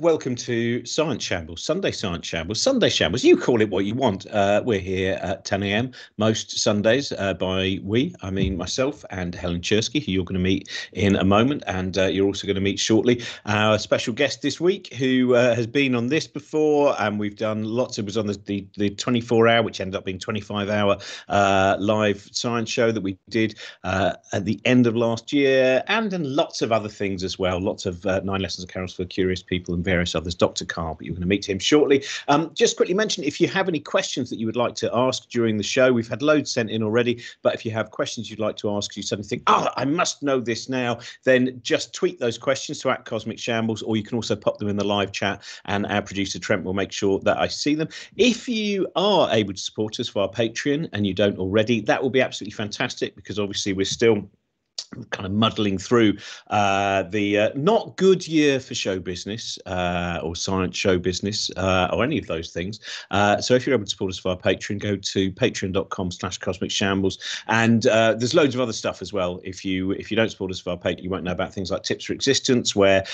Welcome to Science Shambles, Sunday Science Shambles, Sunday Shambles. You call it what you want. Uh, we're here at 10 a.m. most Sundays. Uh, by we, I mean myself and Helen Czerski, who you're going to meet in a moment, and uh, you're also going to meet shortly. Our special guest this week, who uh, has been on this before, and we've done lots. Of it was on the the, the 24 hour, which ended up being 25 hour uh, live science show that we did uh, at the end of last year, and and lots of other things as well. Lots of nine lessons of carols for curious people people and various others, Dr. Karl, but you're going to meet him shortly. Um, just quickly mention if you have any questions that you would like to ask during the show, we've had loads sent in already, but if you have questions you'd like to ask, you suddenly think, oh, I must know this now, then just tweet those questions to at Cosmic Shambles, or you can also pop them in the live chat, and our producer Trent will make sure that I see them. If you are able to support us via Patreon and you don't already, that will be absolutely fantastic because obviously we're still kind of muddling through uh, the uh, not good year for show business uh, or science show business uh, or any of those things. Uh, so if you're able to support us via Patreon, go to patreon.com slash cosmic shambles. And uh, there's loads of other stuff as well. If you if you don't support us via Patreon, you won't know about things like Tips for Existence, where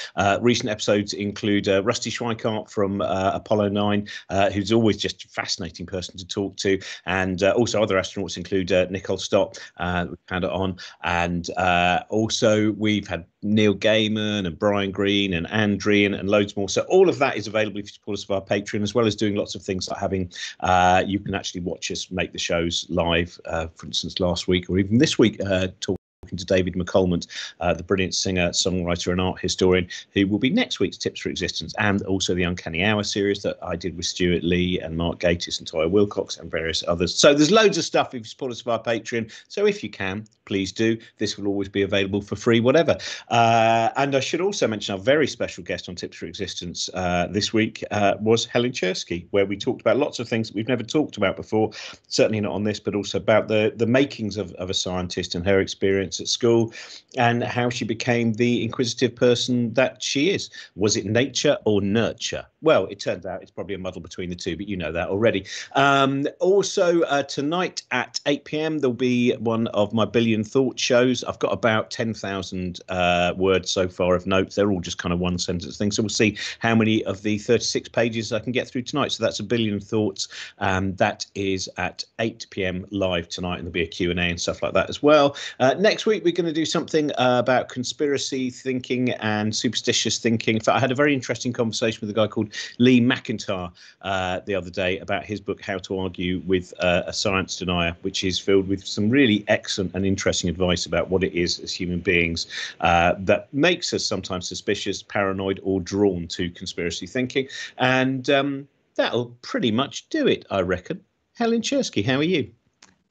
recent episodes include Rusty Schweickart from Apollo 9, who's always just a fascinating person to talk to. And also other astronauts include Nicole Stott, we had it on, and uh, also, we've had Neil Gaiman and Brian Greene and Andrian and loads more. So all of that is available if you support us via Patreon, as well as doing lots of things like having uh, you can actually watch us make the shows live. Uh, for instance, last week or even this week, uh, talk talking to David McAlmont, uh, the brilliant singer, songwriter, and art historian, who will be next week's Tips for Existence, and also the Uncanny Hour series that I did with Stewart Lee and Mark Gatiss and Toyah Willcox and various others. So there's loads of stuff if you support us via Patreon. So if you can, please do. This will always be available for free, whatever. Uh, and I should also mention our very special guest on Tips for Existence uh, this week uh, was Helen Czerski, where we talked about lots of things that we've never talked about before. Certainly not on this, but also about the the makings of, of a scientist and her experience at school and how she became the inquisitive person that she is. Was it nature or nurture? Well, it turns out it's probably a muddle between the two, but you know that already. Um, also, uh, tonight at 8 p.m., there'll be one of my Billion Thoughts shows. I've got about 10,000 uh, words so far of notes. They're all just kind of one sentence things. So we'll see how many of the 36 pages I can get through tonight. So that's a Billion Thoughts. Um, that is at 8 p.m. live tonight, and there'll be a Q&A and stuff like that as well. Uh, next week, we're going to do something uh, about conspiracy thinking and superstitious thinking. In fact, I had a very interesting conversation with a guy called Lee McIntyre uh, the other day about his book How to Argue with uh, a Science Denier, which is filled with some really excellent and interesting advice about what it is as human beings uh, that makes us sometimes suspicious, paranoid, or drawn to conspiracy thinking. And um, that'll pretty much do it, I reckon. Helen Czerski, how are you?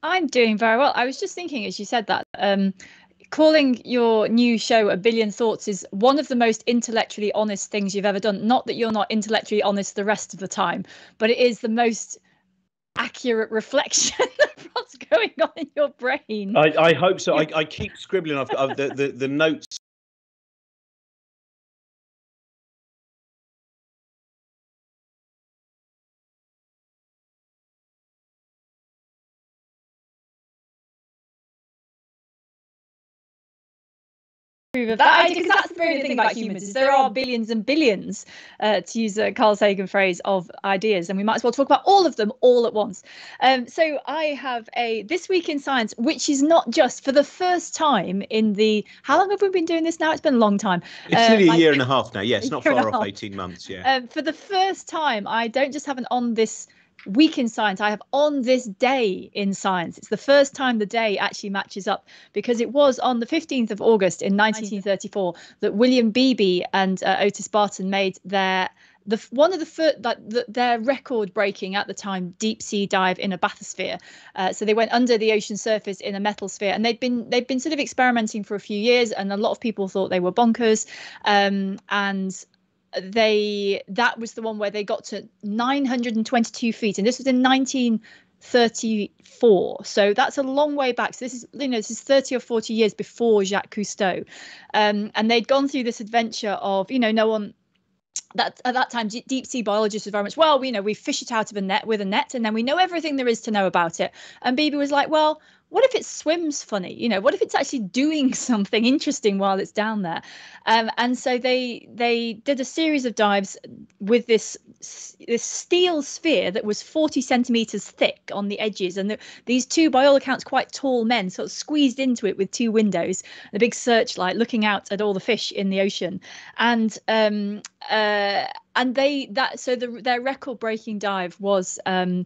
I'm doing very well. I was just thinking as you said that um, calling your new show a billion thoughts is one of the most intellectually honest things you've ever done. Not that you're not intellectually honest the rest of the time but it is the most accurate reflection of what's going on in your brain. I, I hope so. I, I keep scribbling. Off the, the, the notes of that because that's the brilliant thing about humans is there are billions and billions uh, to use a carl sagan phrase of ideas and we might as well talk about all of them all at once. Um, so i have a this week in science which is not just for the first time in the how long have we been doing this now? It's been a long time. It's uh, nearly a year and a half now. Yes yeah, not far off 18 months yeah. Um, for the first time i don't just have an on this week in science I have on this day in science. It's the first time the day actually matches up because it was on the 15th of August in 1934 that William Beebe and uh, Otis Barton made their the one of the, first, like the their record breaking at the time deep sea dive in a bathysphere. Uh, so they went under the ocean surface in a metal sphere, and they'd been they'd been sort of experimenting for a few years, and a lot of people thought they were bonkers. Um, and they that was the one where they got to 922 feet, and this was in 1934. So that's a long way back. So this is you know this is 30 or 40 years before Jacques Cousteau, um, and they'd gone through this adventure of you know no one that at that time deep sea biologists were very much well you know we fish it out of a net with a net and then we know everything there is to know about it and Beebe was like well what if it swims funny? You know, what if it's actually doing something interesting while it's down there? Um, and so they they did a series of dives with this this steel sphere that was 40 centimeters thick on the edges, and the, these two, by all accounts, quite tall men sort of squeezed into it with two windows, a big searchlight looking out at all the fish in the ocean, and um, uh, and they that so the, their record breaking dive was um,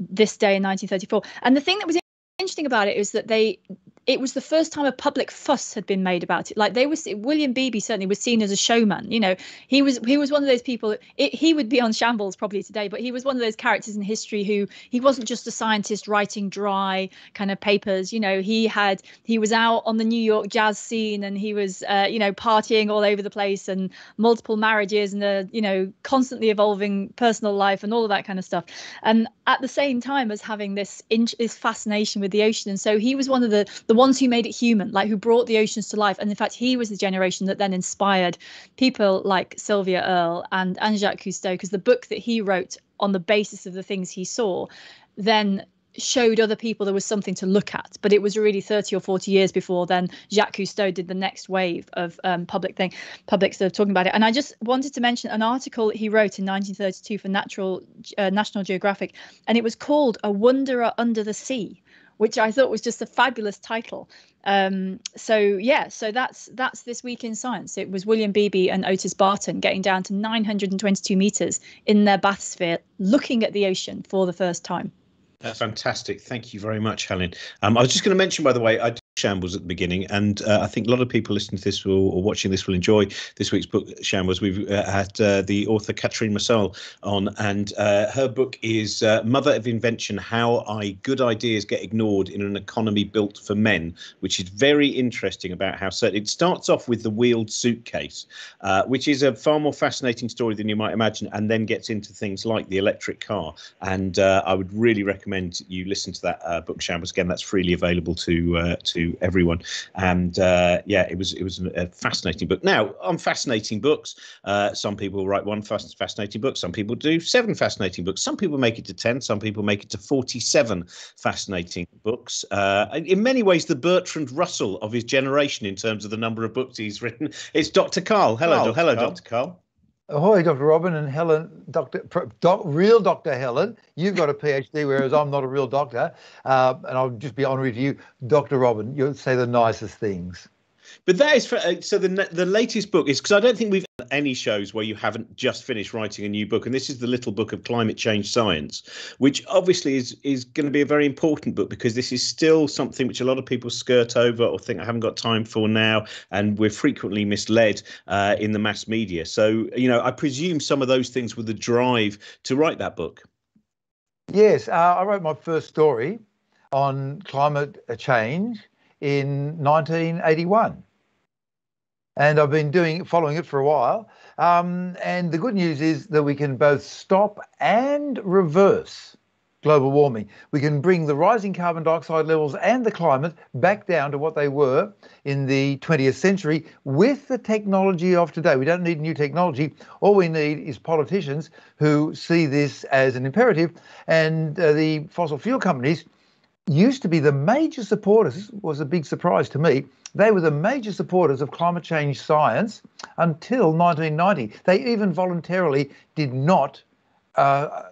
this day in 1934, and the thing that was interesting about it is that they it was the first time a public fuss had been made about it. Like they was William Beebe certainly was seen as a showman. You know, he was he was one of those people. It, he would be on shambles probably today, but he was one of those characters in history who he wasn't just a scientist writing dry kind of papers. You know, he had he was out on the New York jazz scene and he was uh, you know partying all over the place and multiple marriages and a you know constantly evolving personal life and all of that kind of stuff. And at the same time as having this this fascination with the ocean, and so he was one of the the ones who made it human, like who brought the oceans to life. And in fact, he was the generation that then inspired people like Sylvia Earle and, and Jacques Cousteau, because the book that he wrote on the basis of the things he saw then showed other people there was something to look at. But it was really 30 or 40 years before then jacques cousteau did the next wave of um, public thing public sort of talking about it. And i just wanted to mention an article he wrote in 1932 for natural uh, national geographic and it was called a wanderer under the sea which I thought was just a fabulous title. Um, so yeah, so that's that's this week in science. It was William Beebe and Otis Barton getting down to 922 meters in their bathysphere, looking at the ocean for the first time. That's fantastic. Thank you very much, Helen. Um, I was just going to mention, by the way, I shambles at the beginning and uh, i think a lot of people listening to this will, or watching this will enjoy this week's book shambles. We've uh, had uh, the author Katrine Marçal on and uh, her book is uh, mother of invention how i good ideas get ignored in an economy built for men which is very interesting about how certain it starts off with the wheeled suitcase uh, which is a far more fascinating story than you might imagine and then gets into things like the electric car and i would really recommend you listen to that book shambles. Again that's freely available to to everyone. And uh, yeah, it was it was a fascinating book. Now on fascinating books, uh, some people write one fascinating book, some people do seven fascinating books, some people make it to ten, some people make it to forty-seven fascinating books. Uh, in many ways, the Bertrand Russell of his generation in terms of the number of books he's written. It's Dr. Karl. Hello, Karl, hello, Dr. Karl. Ahoy, Dr. Robin and Helen, Dr. Doc, real Dr. Helen. You've got a PhD, whereas I'm not a real doctor. Uh, and I'll just be honest with you, Dr. Robin, you'll say the nicest things. But that is for, uh, so the the latest book is because I don't think we've any shows where you haven't just finished writing a new book, and this is the little book of climate change science, which obviously is is going to be a very important book because this is still something which a lot of people skirt over or think I haven't got time for now, and we're frequently misled uh, in the mass media. So you know, I presume some of those things were the drive to write that book. Yes, uh, I wrote my first story on climate change in 1981 and I've been doing following it for a while. Um, and the good news is that we can both stop and reverse global warming. We can bring the rising carbon dioxide levels and the climate back down to what they were in the 20th century with the technology of today. We don't need new technology. All we need is politicians who see this as an imperative. And uh, the fossil fuel companies used to be the major supporters. This was a big surprise to me they were the major supporters of climate change science until 1990. They even voluntarily did not uh,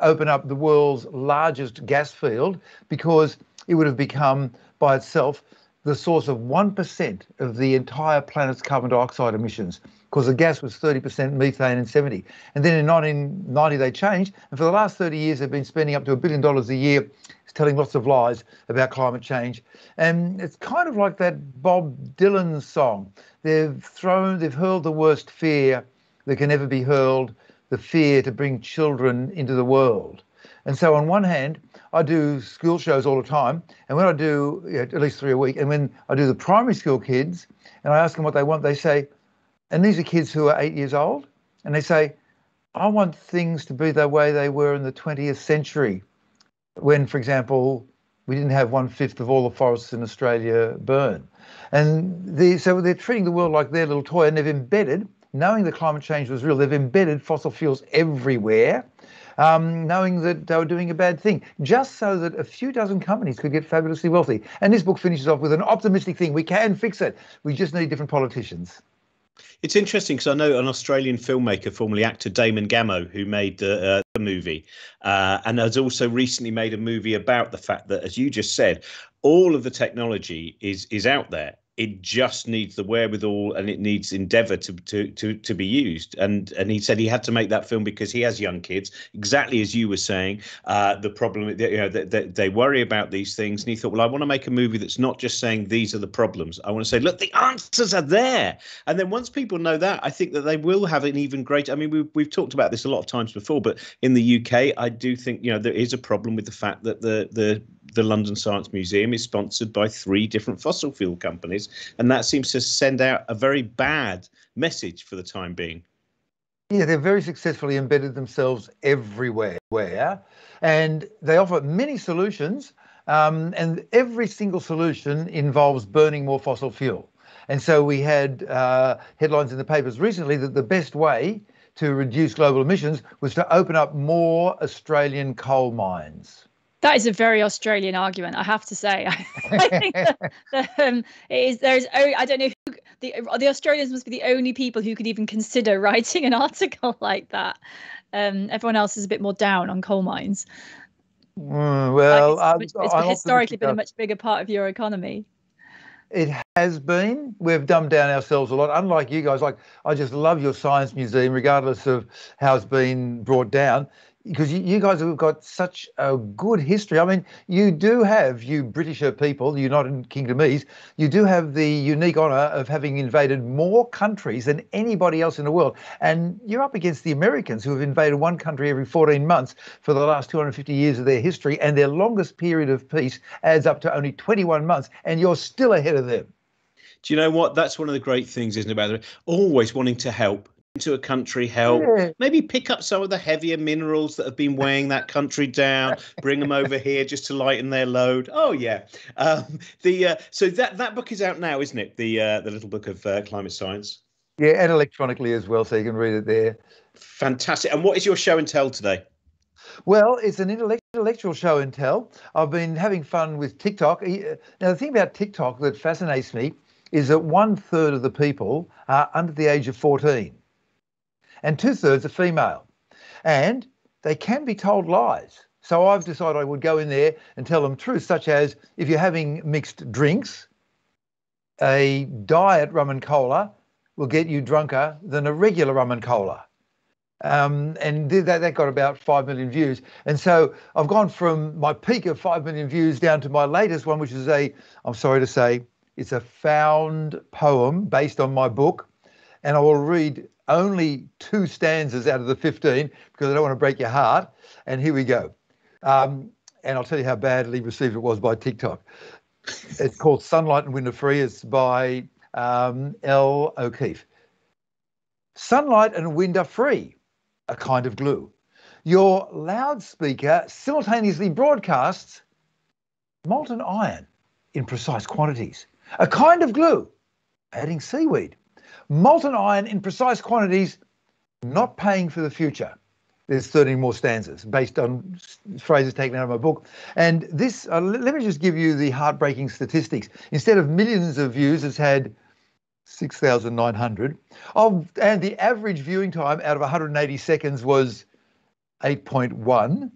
open up the world's largest gas field because it would have become by itself the source of 1% of the entire planet's carbon dioxide emissions because the gas was 30% methane and 70. And then in 1990 they changed, and for the last 30 years they've been spending up to a billion dollars a year telling lots of lies about climate change. And it's kind of like that Bob Dylan song. They've thrown, they've hurled the worst fear that can ever be hurled, the fear to bring children into the world. And so on one hand, I do school shows all the time, and when I do you know, at least three a week, and when I do the primary school kids, and I ask them what they want, they say, and these are kids who are eight years old, and they say, I want things to be the way they were in the 20th century when, for example, we didn't have one fifth of all the forests in Australia burn. And the, so they're treating the world like their little toy, and they've embedded knowing that climate change was real, they've embedded fossil fuels everywhere. Um, knowing that they were doing a bad thing, just so that a few dozen companies could get fabulously wealthy. And this book finishes off with an optimistic thing. We can fix it. We just need different politicians. It's interesting because I know an Australian filmmaker, formerly actor Damon Gameau, who made the, uh, the movie, uh, and has also recently made a movie about the fact that, as you just said, all of the technology is is out there it just needs the wherewithal and it needs endeavor to, to to to be used. And and he said he had to make that film because he has young kids exactly as you were saying uh, the problem you know that they, they worry about these things. And he thought well i want to make a movie that's not just saying these are the problems. I want to say look the answers are there. And then once people know that i think that they will have an even greater i mean we've, we've talked about this a lot of times before but in the uk i do think you know there is a problem with the fact that the the the London Science Museum is sponsored by three different fossil fuel companies, and that seems to send out a very bad message for the time being. Yeah, they've very successfully embedded themselves everywhere, Where, and they offer many solutions, um, and every single solution involves burning more fossil fuel. And so we had uh, headlines in the papers recently that the best way to reduce global emissions was to open up more Australian coal mines. That is a very Australian argument, I have to say. I think that, um, it is. There's. I don't know. Who, the the Australians must be the only people who could even consider writing an article like that. Um, everyone else is a bit more down on coal mines. Mm, well, like it's, it's historically been a much bigger part of your economy. It has been. We've dumbed down ourselves a lot. Unlike you guys, like I just love your science museum, regardless of how it's been brought down because you, guys have got such a good history. I mean, you do have, you Britisher people, United Kingdomese, you do have the unique honour of having invaded more countries than anybody else in the world. And you're up against the Americans who have invaded one country every 14 months for the last 250 years of their history. And their longest period of peace adds up to only 21 months. And you're still ahead of them. Do you know what? That's one of the great things, isn't it, about it? Always wanting to help into a country help. Yeah. maybe pick up some of the heavier minerals that have been weighing that country down bring them over here just to lighten their load. Oh yeah. Um, the uh, so that that book is out now isn't it? The uh, the little book of uh, climate science. Yeah and electronically as well so you can read it there. Fantastic. And what is your show and tell today? Well, it's an intellectual show and tell. I've been having fun with TikTok. Now, the thing about TikTok that fascinates me is that one third of the people are under the age of 14 and two thirds are female. And they can be told lies. So I've decided I would go in there and tell them truths, such as if you're having mixed drinks, a diet rum and cola will get you drunker than a regular rum and cola. Um, and that, that got about 5 million views. And so I've gone from my peak of 5 million views down to my latest one, which is a, I'm sorry to say, it's a found poem based on my book. And I will read only two stanzas out of the 15 because I don't want to break your heart. And here we go. Um, and I'll tell you how badly received it was by TikTok. It's called Sunlight and Wind Are Free. It's by um, L. O'Keefe. Sunlight and wind are free, a kind of glue. Your loudspeaker simultaneously broadcasts molten iron in precise quantities, a kind of glue, adding seaweed molten iron in precise quantities, not paying for the future. There's 13 more stanzas based on phrases taken out of my book. And this, uh, let me just give you the heartbreaking statistics. Instead of millions of views, it's had 6,900. Oh, and the average viewing time out of 180 seconds was 8.1.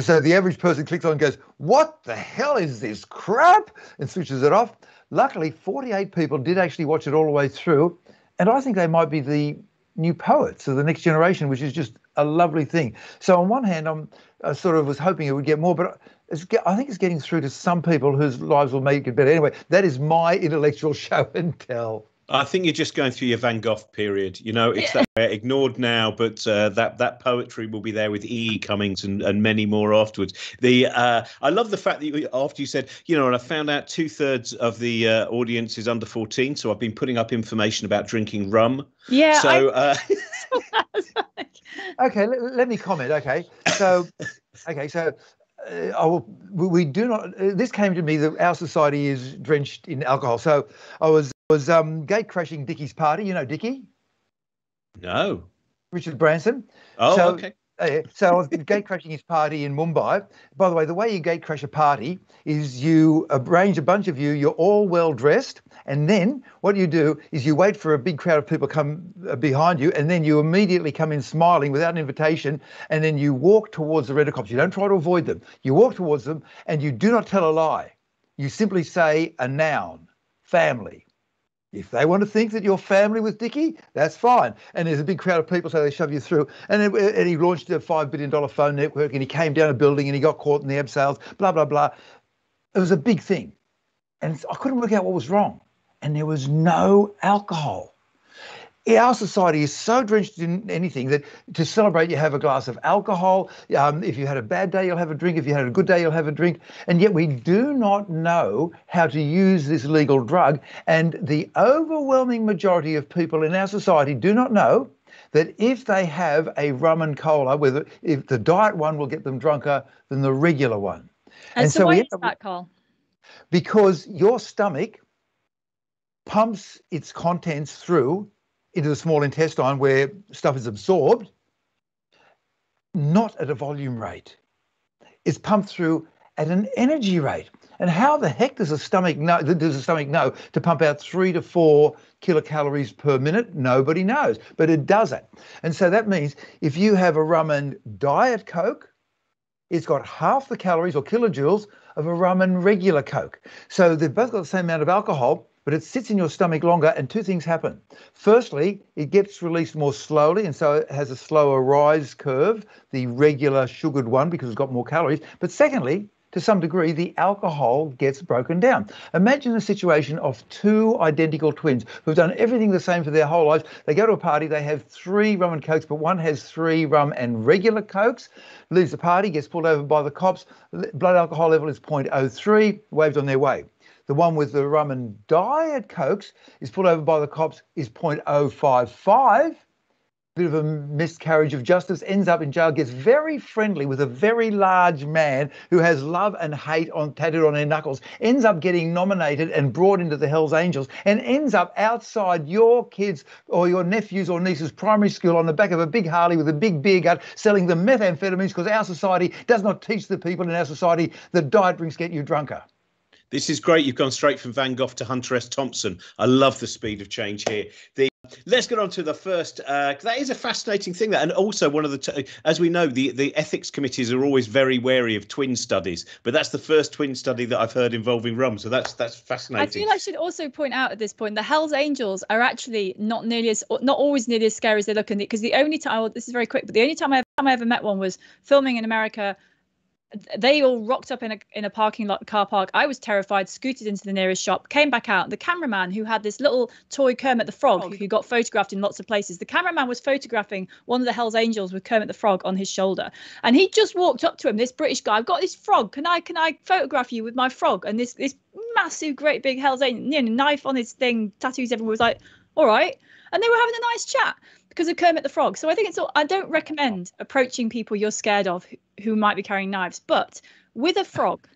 So the average person clicks on and goes, What the hell is this crap? and switches it off. Luckily, 48 people did actually watch it all the way through. And I think they might be the new poets of the next generation, which is just a lovely thing. So on one hand, I'm I sort of was hoping it would get more, but I think it's getting through to some people whose lives will make it better. Anyway, that is my intellectual show and tell. I think you're just going through your Van Gogh period. You know, it's that ignored now, but uh, that that poetry will be there with E. Cummings and, and many more afterwards. The uh, I love the fact that you, after you said, you know, and I found out two thirds of the uh, audience is under 14, so I've been putting up information about drinking rum. Yeah. So. Uh, okay, let, let, me comment. Okay, so okay, so. Uh, will, we do not. Uh, this came to me that our society is drenched in alcohol. So I was was um, gate crashing Dickie's party. You know Dickie? No. Richard Branson. Oh, So- okay. Uh, so I was gate crashing his party in Mumbai. By the way, the way you gate crash a party is you arrange a bunch of you, you're all well dressed, and then what you do is you wait for a big crowd of people come uh, behind you, and then you immediately come in smiling without an invitation, and then you walk towards the red cops. You don't try to avoid them. You walk towards them, and you do not tell a lie. You simply say a noun, family. If they want to think that you're family with Dickie, that's fine. And there's a big crowd of people, so they shove you through. And, then, uh, and he launched a $5 billion phone network and he came down a building and he got caught in the abseils, blah, blah, blah. It was a big thing. And I couldn't work out what was wrong. And there was no alcohol. Our society is so drenched in anything that to celebrate, you have a glass of alcohol. Um, if you had a bad day, you'll have a drink. If you had a good day, you'll have a drink. And yet, we do not know how to use this legal drug. And the overwhelming majority of people in our society do not know that if they have a rum and cola, whether if the diet one will get them drunker than the regular one, And, And so, so why end is that, Karl? because your stomach pumps its contents through into the small intestine where stuff is absorbed, not at a volume rate. It's pumped through at an energy rate. And how the heck does a stomach know? Does a stomach know to pump out three to four kilocalories per minute? Nobody knows, but it does it. And so that means if you have a rum and diet coke, it's got half the calories or kilojoules of a rum and regular coke. So they've both got the same amount of alcohol, but it sits in your stomach longer, and two things happen. Firstly, it gets released more slowly, and so it has a slower rise curve, the regular sugared one, because it's got more calories. But secondly, to some degree, the alcohol gets broken down. Imagine a situation of two identical twins who've done everything the same for their whole lives. They go to a party, they have three rum and cokes, but one has three rum and regular cokes. Leaves the party, gets pulled over by the cops. Blood alcohol level is 0.03, waved on their way. The one with the rum and diet cokes is pulled over by the cops, is 0.055 bit of a miscarriage of justice, ends up in jail, gets very friendly with a very large man who has love and hate on tattooed on their knuckles, ends up getting nominated and brought into the Hells Angels, and ends up outside your kids or your nephews or nieces' primary school on the back of a big Harley with a big beer gut, selling the methamphetamines because our society does not teach the people in our society that diet drinks get you drunker. This is great. You've gone straight from Van Gogh to Hunter S. Thompson. I love the speed of change here. The Let's get on to the first. Uh, that is a fascinating thing. That, and also one of the, t- as we know, the the ethics committees are always very wary of twin studies. But that's the first twin study that I've heard involving rum. So that's that's fascinating. I feel I should also point out at this point the Hell's Angels are actually not nearly as not always nearly as scary as they look in because the only time well, this is very quick but the only time I, time I ever met one was filming in America they all rocked up in a in a parking lot car park. I was terrified, scooted into the nearest shop, came back out. The cameraman who had this little toy Kermit the Frog who got photographed in lots of places. The cameraman was photographing one of the Hell's Angels with Kermit the Frog on his shoulder. And he just walked up to him, this British guy, I've got this frog. Can I can I photograph you with my frog? And this this massive, great big Hell's Angel, you know, knife on his thing, tattoos everywhere was like, all right. And they were having a nice chat because of Kermit the Frog. So I think it's all, I don't recommend approaching people you're scared of who, who might be carrying knives, but with a frog,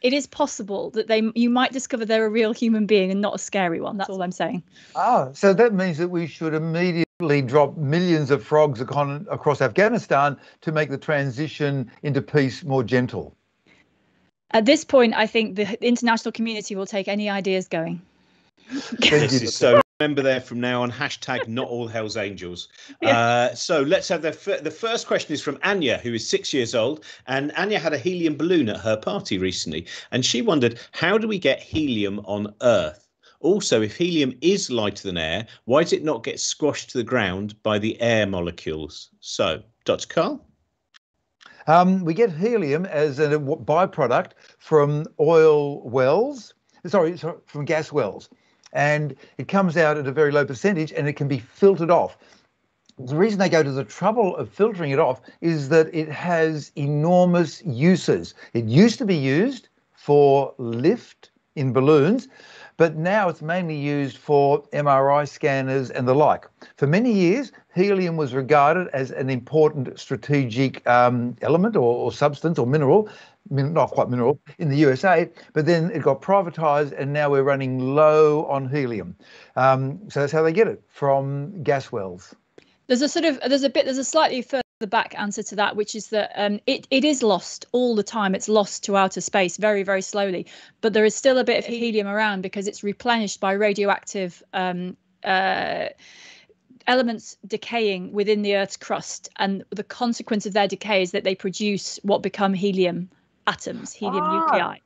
it is possible that they you might discover they're a real human being and not a scary one. That's all I'm saying. Ah, so that means that we should immediately drop millions of frogs acon- across Afghanistan to make the transition into peace more gentle. At this point, I think the international community will take any ideas going. this is so. Remember there from now on. Hashtag not all Hell's Angels. Yeah. Uh, so let's have the f- the first question is from Anya, who is six years old, and Anya had a helium balloon at her party recently, and she wondered how do we get helium on Earth. Also, if helium is lighter than air, why does it not get squashed to the ground by the air molecules? So, Dr. Karl. Um, we get helium as a byproduct from oil wells, sorry, sorry, from gas wells. And it comes out at a very low percentage and it can be filtered off. The reason they go to the trouble of filtering it off is that it has enormous uses. It used to be used for lift in balloons, but now it's mainly used for MRI scanners and the like. For many years, helium was regarded as an important strategic um, element or, or, substance or mineral, min- not quite mineral, in the USA, but then it got privatized and now we're running low on helium. Um, so that's how they get it from gas wells. There's a sort of there's a bit there's a slightly further back answer to that, which is that um, it it is lost all the time. It's lost to outer space very very slowly, but there is still a bit of helium around because it's replenished by radioactive. Um, uh, elements decaying within the Earth's crust, and the consequence of their decay is that they produce what become helium atoms, helium ah. nuclei.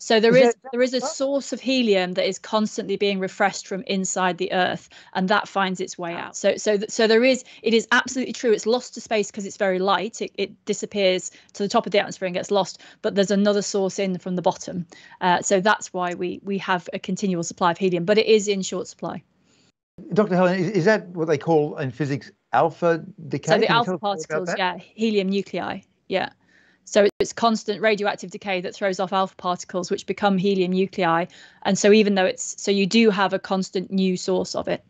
So there is, there is a source of helium that is constantly being refreshed from inside the Earth, and that finds its way out. So so so there is it is absolutely true. It's lost to space because it's very light. It, it disappears to the top of the atmosphere and gets lost. But there's another source in from the bottom. Uh, so that's why we we have a continual supply of helium, but it is in short supply. Dr. Helen, is, is that what they call in physics alpha decay? So the alpha particles, yeah, helium nuclei, yeah. So it's constant radioactive decay that throws off alpha particles, which become helium nuclei. And so even though it's so you do have a constant new source of it.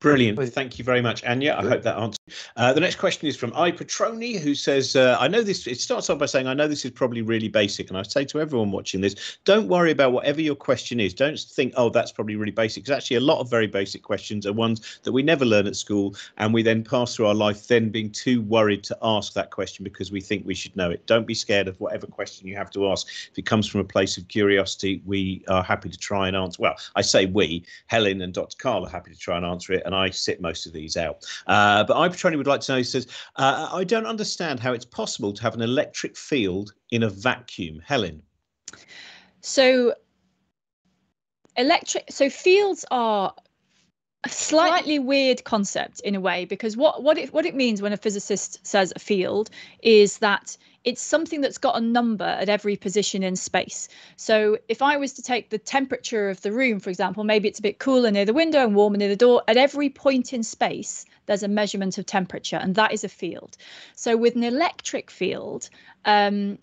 Brilliant. Thank you very much, Anya. I hope that answers. Uh, the next question is from I iPatroni, who says, uh, I know this, it starts off by saying, I know this is probably really basic. And I say to everyone watching this, don't worry about whatever your question is. Don't think, oh, that's probably really basic. Because actually, a lot of very basic questions are ones that we never learn at school. And we then pass through our life then being too worried to ask that question because we think we should know it. Don't be scared of whatever question you have to ask. If it comes from a place of curiosity, we are happy to try and answer. Well, I say we, Helen and Dr. Karl are happy to try and answer it. And I sit most of these out. Uh, but iPatroni would like to know, says, uh, I don't understand how it's possible to have an electric field in a vacuum. Helen. So electric so fields are a slightly weird concept in a way because what what it what it means when a physicist says a field is that it's something that's got a number at every position in space. So if I was to take the temperature of the room, for example, maybe it's a bit cooler near the window and warmer near the door. At every point in space, there's a measurement of temperature, and that is a field. So with an electric field, um,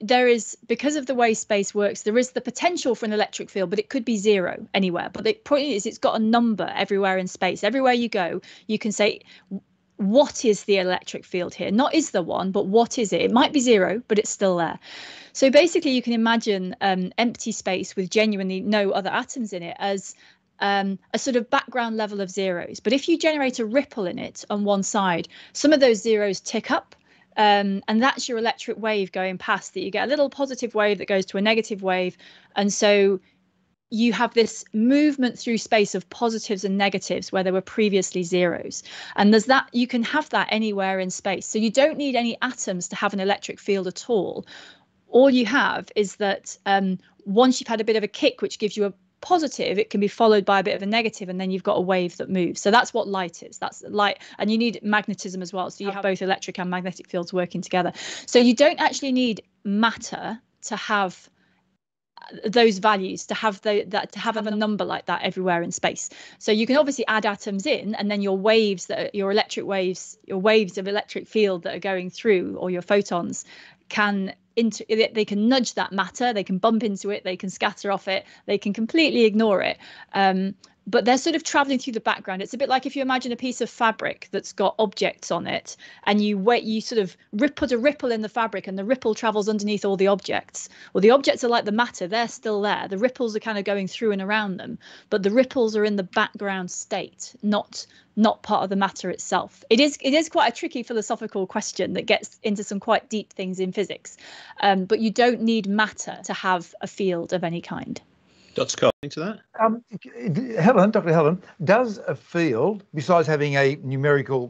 there is because of the way space works there is the potential for an electric field but it could be zero anywhere but the point is it's got a number everywhere in space everywhere you go you can say what is the electric field here? Not is the one, but what is it? It might be zero, but it's still there. So basically, you can imagine um, empty space with genuinely no other atoms in it as um, a sort of background level of zeros. But if you generate a ripple in it on one side, some of those zeros tick up. Um, and that's your electric wave going past that you get a little positive wave that goes to a negative wave and so you have this movement through space of positives and negatives where there were previously zeros. And there's that, you can have that anywhere in space. So you don't need any atoms to have an electric field at all. All you have is that um, once you've had a bit of a kick, which gives you a positive, it can be followed by a bit of a negative, and then you've got a wave that moves. So that's what light is. That's light, and you need magnetism as well. So you have both electric and magnetic fields working together. So you don't actually need matter to have uh, those values to have the, that to have a number like that everywhere in space so you can obviously add atoms in and then your waves that are, your electric waves your waves of electric field that are going through or your photons can into they can nudge that matter they can bump into it they can scatter off it they can completely ignore it. Um, but they're sort of traveling through the background. It's a bit like if you imagine a piece of fabric that's got objects on it, and you wait, you sort of rip, put a ripple in the fabric, and the ripple travels underneath all the objects. Well, the objects are like the matter; they're still there. The ripples are kind of going through and around them, but the ripples are in the background state, not not part of the matter itself. It is it is quite a tricky philosophical question that gets into some quite deep things in physics, um, but you don't need matter to have a field of any kind. Dr. Karl, to that? Um, Helen, Dr. Helen, does a field, besides having a numerical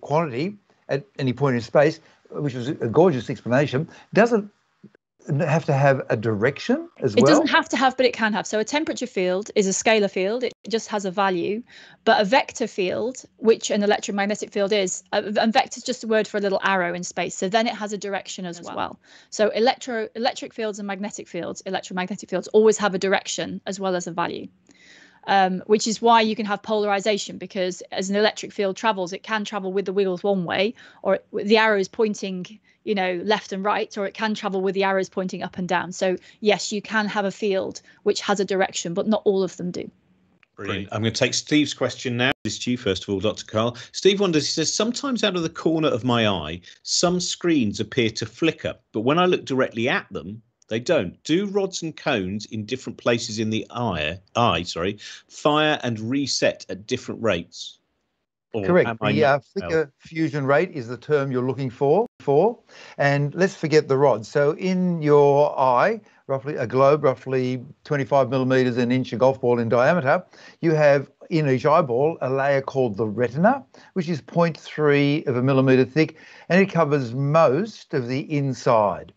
quantity at any point in space, which was a gorgeous explanation, does it have to have a direction as well? It doesn't have to have, but it can have. So a temperature field is a scalar field. It just has a value. But a vector field, which an electromagnetic field is, uh, and vector is just a word for a little arrow in space. So then it has a direction as, as well. well. So electro electric fields and magnetic fields, electromagnetic fields, always have a direction as well as a value. Um, which is why you can have polarization because as an electric field travels, it can travel with the wiggles one way, or the arrow is pointing you know, left and right, or it can travel with the arrows pointing up and down. So yes, you can have a field which has a direction, but not all of them do. Brilliant. I'm going to take Steve's question now. This to you, first of all, Dr. Karl. Steve wonders, he says, sometimes out of the corner of my eye, some screens appear to flicker, but when I look directly at them, they don't. Do rods and cones in different places in the eye, eye, sorry, fire and reset at different rates? Or Correct. The uh, flicker fusion rate is the term you're looking for. For, and let's forget the rod. So in your eye, roughly a globe, roughly 25 millimeters, an inch, a golf ball in diameter, you have in each eyeball a layer called the retina, which is 0.3 of a millimeter thick, and it covers most of the inside.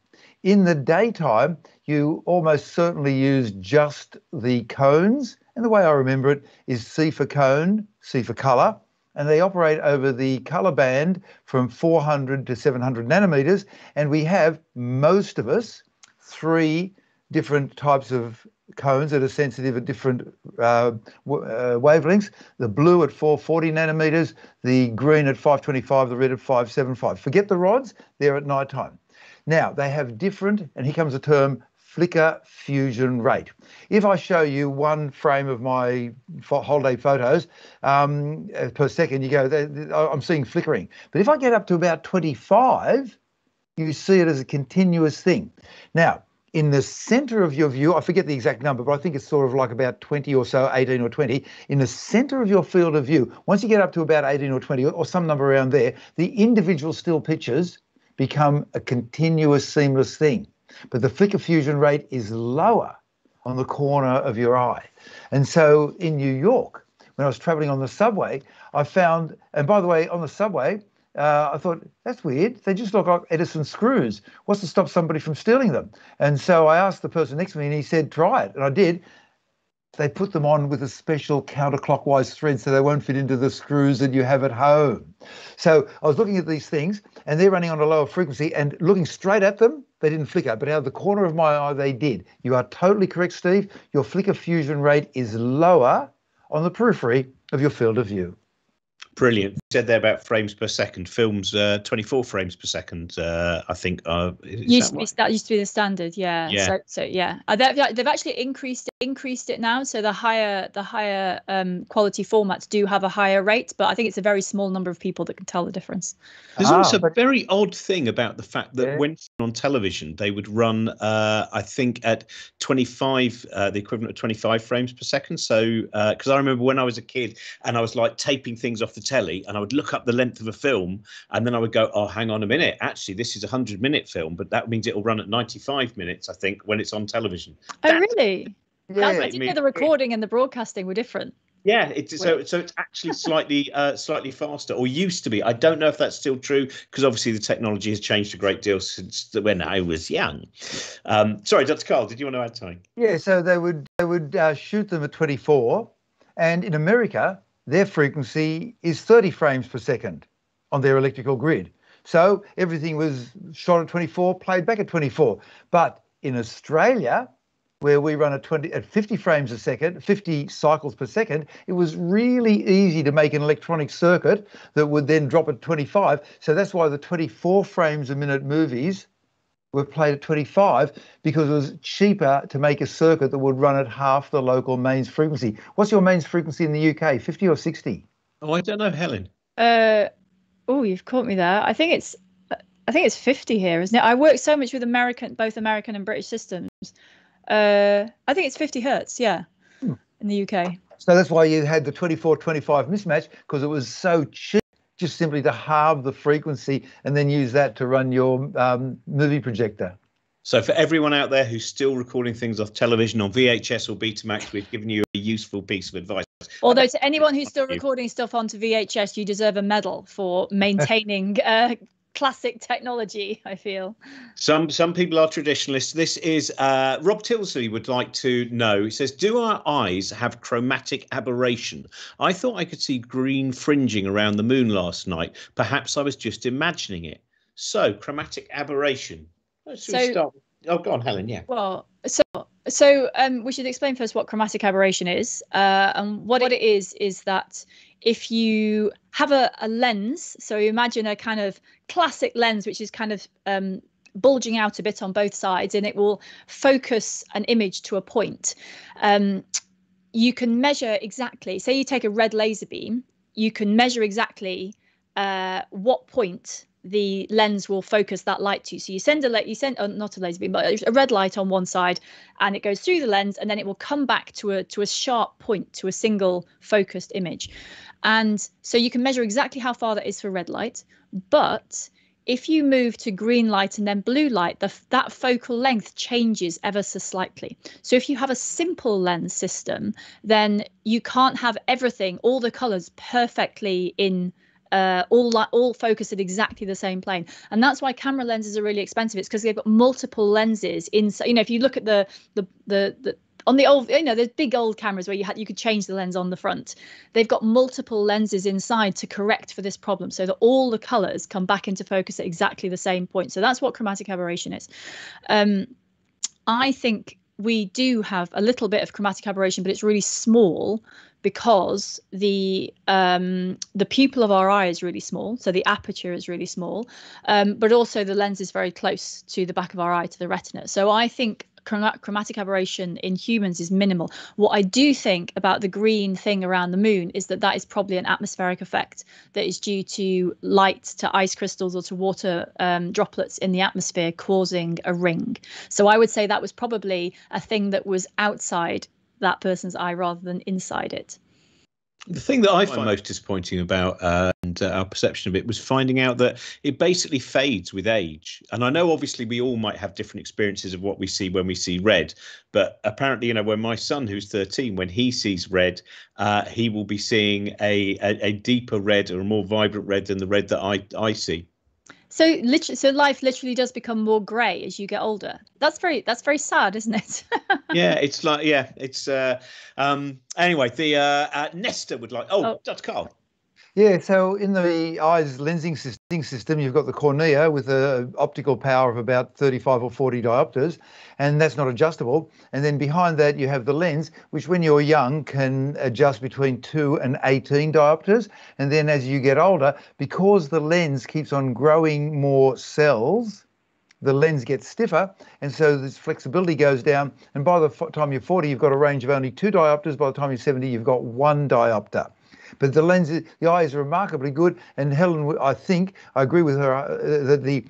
In the daytime, you almost certainly use just the cones, and the way I remember it is C for cone, C for colour, and they operate over the color band from 400 to 700 nanometers. And we have, most of us, three different types of cones that are sensitive at different uh, uh, wavelengths. The blue at 440 nanometers, the green at 525, the red at 575. Forget the rods, they're at night time. Now, they have different, and here comes the term flicker fusion rate. If I show you one frame of my holiday photos um, uh, per second, you go, "Th- th- I'm seeing flickering. But if I get up to about 25, you see it as a continuous thing. Now, in the center of your view, I forget the exact number, but I think it's sort of like about 20 or so, 18 or 20. In the center of your field of view, once you get up to about 18 or 20 or, or some number around there, the individual still pictures become a continuous, seamless thing. But the flicker fusion rate is lower on the corner of your eye. And so in New York, when I was traveling on the subway, I found, and by the way, on the subway, uh, I thought, that's weird. They just look like Edison screws. What's to stop somebody from stealing them? And so I asked the person next to me, and he said, try it. And I did. They put them on with a special counterclockwise thread so they won't fit into the screws that you have at home. So I was looking at these things, and they're running on a lower frequency, and looking straight at them, they didn't flicker, but out of the corner of my eye, they did. You are totally correct, Steve. Your flicker fusion rate is lower on the periphery of your field of view. Brilliant. You said there about frames per second. Films, uh, 24 frames per second, uh, I think. Are, is used that to be, that used to be the standard yeah, Yeah. so, so yeah uh, they've, they've actually increased increased it now so the higher the higher um, quality formats do have a higher rate but i think it's a very small number of people that can tell the difference There's Ah, also a very odd thing about the fact that Yeah. when on television, they would run, uh, I think, at 25, uh, the equivalent of 25 frames per second. So, because I remember when I was a kid and I was like taping things off the telly and I would look up the length of a film and then I would go, oh, hang on a minute. Actually, this is a 100 minute film, but that means it'll run at 95 minutes, I think, when it's on television. oh That- really That's, I Yeah. didn't know the recording and the broadcasting were different Yeah, it's so so it's actually slightly uh, slightly faster, or used to be. I don't know if that's still true because obviously the technology has changed a great deal since when I was young. Um, sorry, Dr. Karl, did you want to add something? Yeah, so they would they would uh, shoot them at 24, and in America, their frequency is 30 frames per second on their electrical grid. So everything was shot at 24, played back at 24. But in Australia, where we run at 20 at 50 frames a second, 50 cycles per second, it was really easy to make an electronic circuit that would then drop at 25. So that's why the 24 frames a minute movies were played at 25 because it was cheaper to make a circuit that would run at half the local mains frequency. What's your mains frequency in the UK? 50 or 60? Oh, I don't know, Helen. uh oh you've caught me there i think it's i think it's 50 here isn't it i work so much with american both american and british systems uh i think it's 50 hertz yeah Hmm. in the uk So that's why you had the 24 25 mismatch because it was so cheap just simply to halve the frequency and then use that to run your um, movie projector. So for everyone out there who's still recording things off television on VHS or Betamax, we've given you a useful piece of advice. Although to anyone who's still recording stuff onto VHS, you deserve a medal for maintaining uh, classic technology. I feel. Some some people are traditionalists. This is uh, Rob Tilsley would like to know. He says, "Do our eyes have chromatic aberration? I thought I could see green fringing around the moon last night. Perhaps I was just imagining it." So chromatic aberration. Let's So- start. Oh, go on, Helen. Yeah. Well, so so um, we should explain first what chromatic aberration is. Uh, and what it is is that if you have a, a lens, so imagine a kind of classic lens, which is kind of um, bulging out a bit on both sides, and it will focus an image to a point. Um, you can measure exactly. Say you take a red laser beam, you can measure exactly uh, what point the lens will focus that light to. So you send a light, you send uh, not a laser beam, but a red light on one side, and it goes through the lens, and then it will come back to a to a sharp point, to a single focused image. And so you can measure exactly how far that is for red light, but if you move to green light and then blue light, the, that focal length changes ever so slightly. So if you have a simple lens system, then you can't have everything, all the colors perfectly in uh, all all focused at exactly the same plane, and that's why camera lenses are really expensive. It's because they've got multiple lenses inside. You know, if you look at the the the, the on the old you know there's big old cameras where you had you could change the lens on the front they've got multiple lenses inside to correct for this problem so that all the colors come back into focus at exactly the same point so that's what chromatic aberration is um, i think we do have a little bit of chromatic aberration but it's really small because the um, the pupil of our eye is really small, so the aperture is really small, um, but also the lens is very close to the back of our eye, to the retina. So I think chromatic aberration in humans is minimal. What I do think about the green thing around the moon is that that is probably an atmospheric effect that is due to light to ice crystals or to water um, droplets in the atmosphere causing a ring. So I would say that was probably a thing that was outside that person's eye rather than inside it. The thing that I find most disappointing about uh, and uh, our perception of it was finding out that it basically fades with age. And I know obviously we all might have different experiences of what we see when we see red, but apparently, you know, when my son, who's 13, when he sees red, uh, he will be seeing a, a, a deeper red or a more vibrant red than the red that I I see. So literally, so life literally does become more grey as you get older. That's very that's very sad, isn't it? yeah, it's like yeah, it's uh, um. Anyway, the uh, uh Nesta would like. Oh, oh. Dr. Karl. Yeah, so in the eyes lensing system, you've got the cornea with an optical power of about 35 or 40 diopters, and that's not adjustable. And then behind that, you have the lens, which when you're young can adjust between 2 and 18 diopters. And then as you get older, because the lens keeps on growing more cells, the lens gets stiffer, and so this flexibility goes down. And by the time you're 40, you've got a range of only two diopters. By the time you're 70, you've got one diopter. But the lens, the eye is remarkably good. And Helen, I think, I agree with her uh, that the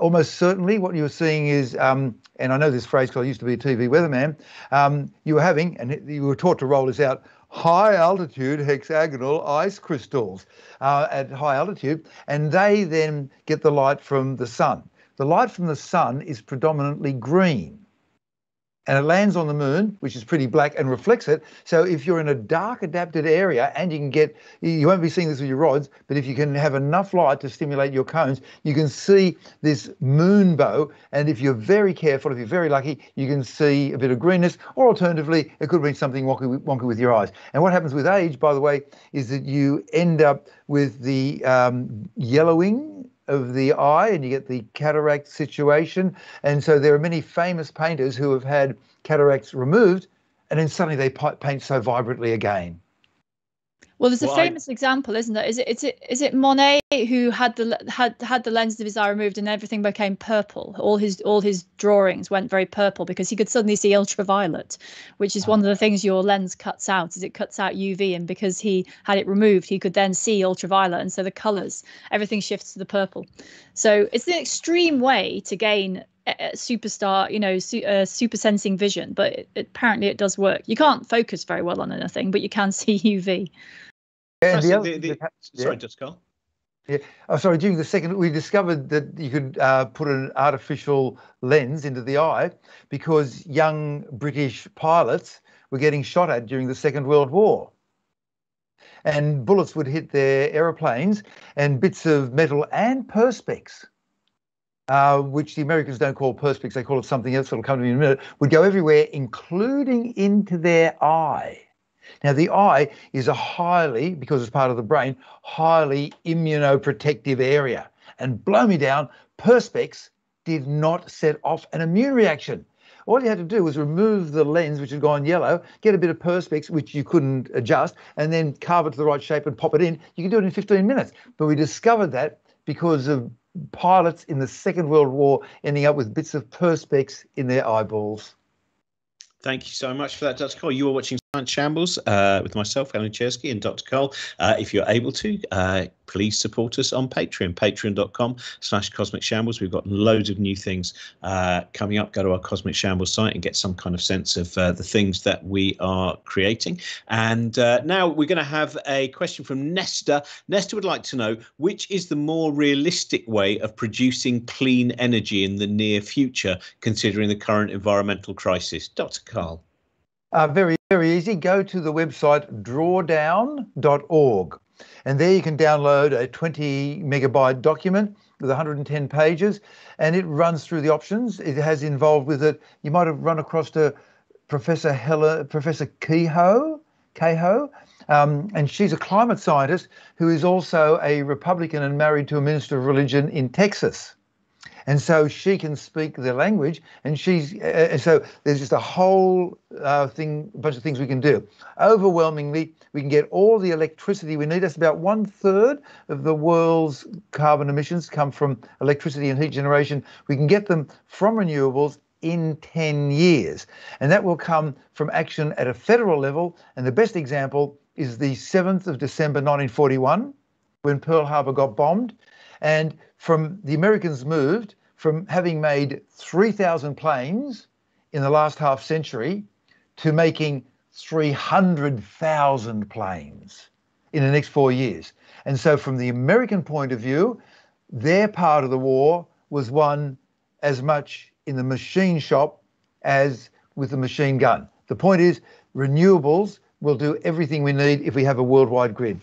almost certainly what you're seeing is, um, and I know this phrase because I used to be a TV weatherman, um, you were having, and you were taught to roll this out, high altitude hexagonal ice crystals uh, at high altitude, and they then get the light from the sun. The light from the sun is predominantly green and it lands on the moon, which is pretty black, and reflects it. So if you're in a dark adapted area and you can get, you won't be seeing this with your rods, but if you can have enough light to stimulate your cones, you can see this moon bow. And if you're very careful, if you're very lucky, you can see a bit of greenness, or alternatively, it could be something wonky, wonky with your eyes. And what happens with age, by the way, is that you end up with the um, yellowing of the eye and you get the cataract situation. And so there are many famous painters who have had cataracts removed and then suddenly they paint so vibrantly again. Well, there's a well, famous I... example, isn't there? Is it is it is it Monet who had the had had the lenses of his eye removed and everything became purple? All his all his drawings went very purple because he could suddenly see ultraviolet, which is one of the things your lens cuts out. Is it cuts out UV, and because he had it removed, he could then see ultraviolet, and so the colours everything shifts to the purple. So it's an extreme way to gain superstar, you know, su- uh, super sensing vision, but it, it, apparently it does work. You can't focus very well on anything, but you can see UV. And the other, the, the, yeah. Sorry, just go. Yeah. Oh, sorry. During the second, we discovered that you could uh, put an artificial lens into the eye because young British pilots were getting shot at during the Second World War. And bullets would hit their aeroplanes, and bits of metal and perspex, uh, which the Americans don't call perspex, they call it something else that'll come to me in a minute, would go everywhere, including into their eye. Now, the eye is a highly, because it's part of the brain, highly immunoprotective area. And blow me down, Perspex did not set off an immune reaction. All you had to do was remove the lens, which had gone yellow, get a bit of Perspex, which you couldn't adjust, and then carve it to the right shape and pop it in. You can do it in 15 minutes. But we discovered that because of pilots in the Second World War ending up with bits of Perspex in their eyeballs. Thank you so much for that, Dr. Karl. You are watching Shambles uh, with myself, Helen Czerski, and Dr. Karl. Uh, if you're able to, uh, please support us on Patreon, patreon.com slash Cosmic Shambles. We've got loads of new things uh, coming up. Go to our Cosmic Shambles site and get some kind of sense of uh, the things that we are creating. And uh, now we're going to have a question from Nesta. Nesta would like to know which is the more realistic way of producing clean energy in the near future, considering the current environmental crisis? Dr. Karl. Uh, very, very easy. Go to the website drawdown.org. And there you can download a 20 megabyte document with 110 pages, and it runs through the options. It has involved with it. You might have run across to Professor Hella, Professor Hayhoe, Hayhoe, um, and she's a climate scientist who is also a Republican and married to a minister of religion in Texas and so she can speak the language and she's uh, so there's just a whole uh, thing a bunch of things we can do. Overwhelmingly we can get all the electricity we need. That's about one third of the world's carbon emissions come from electricity and heat generation. We can get them from renewables in 10 years. And that will come from action at a federal level. And the best example is the 7th of december 1941 when pearl harbor got bombed. And from the Americans moved from having made 3,000 planes in the last half century to making 300,000 planes in the next four years. And so, from the American point of view, their part of the war was won as much in the machine shop as with the machine gun. The point is, renewables will do everything we need if we have a worldwide grid.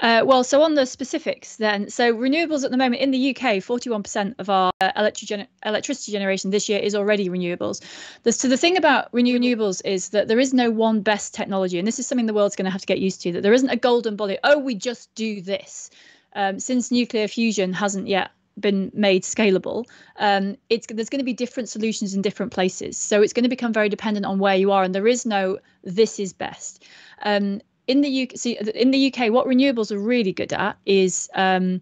Uh, well, so on the specifics then, so renewables at the moment in the UK, 41% of our uh, electric electricity generation this year is already renewables. The, so the thing about renewables is that there is no one best technology, and this is something the world's going to have to get used to, that there isn't a golden bullet, oh, we just do this. Um, since nuclear fusion hasn't yet been made scalable, um, it's there's going to be different solutions in different places. So it's going to become very dependent on where you are, and there is no this is best. Um, in the UK, see, in the UK, what renewables are really good at is um,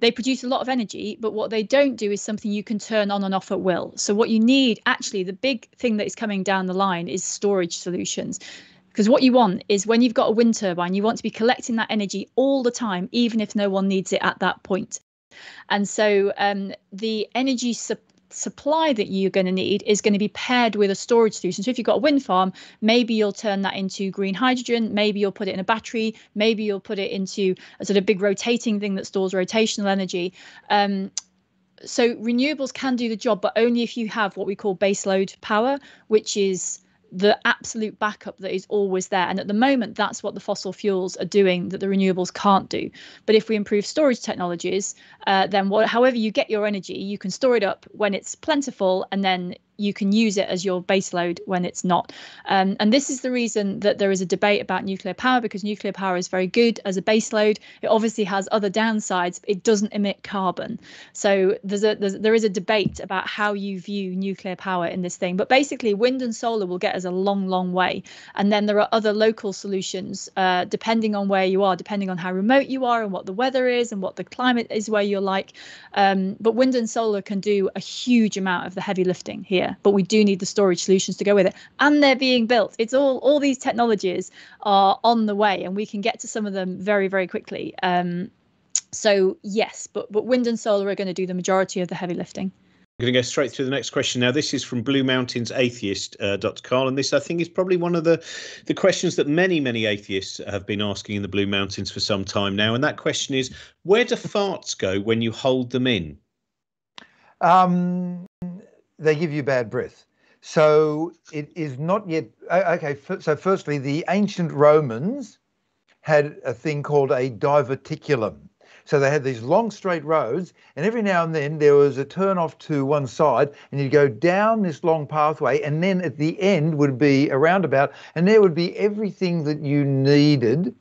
they produce a lot of energy, but what they don't do is something you can turn on and off at will. So what you need, actually, the big thing that is coming down the line is storage solutions. Because what you want is when you've got a wind turbine, you want to be collecting that energy all the time, even if no one needs it at that point. And so um, the energy su- supply that you're going to need is going to be paired with a storage solution. So if you've got a wind farm, maybe you'll turn that into green hydrogen, maybe you'll put it in a battery, maybe you'll put it into a sort of big rotating thing that stores rotational energy. Um, so renewables can do the job, but only if you have what we call baseload power, which is the absolute backup that is always there. And at the moment, that's what the fossil fuels are doing that the renewables can't do. But if we improve storage technologies, uh, then what, however you get your energy, you can store it up when it's plentiful and then you can use it as your baseload when it's not. Um, and this is the reason that there is a debate about nuclear power because nuclear power is very good as a baseload. It obviously has other downsides. It doesn't emit carbon. So there's a there's, there is a debate about how you view nuclear power in this thing. But basically, wind and solar will get us a long, long way. And then there are other local solutions uh, depending on where you are, depending on how remote you are and what the weather is and what the climate is where you're like. Um, but wind and solar can do a huge amount of the heavy lifting here but we do need the storage solutions to go with it. And they're being built. It's all all these technologies are on the way, and we can get to some of them very very quickly. Um, so yes, but but wind and solar are going to do the majority of the heavy lifting. I'm going to go straight through the next question now. This is from Blue Mountains Atheist, uh, Dr. Karl, and this I think is probably one of the the questions that many many atheists have been asking in the Blue Mountains for some time now. And that question is, where do farts go when you hold them in? Um, they give you bad breath. So it is not yet okay. So firstly, the ancient Romans had a thing called a diverticulum. So they had these long straight roads, and every now and then there was a turn off to one side, and you'd go down this long pathway, and then at the end would be a roundabout, and there would be everything that you needed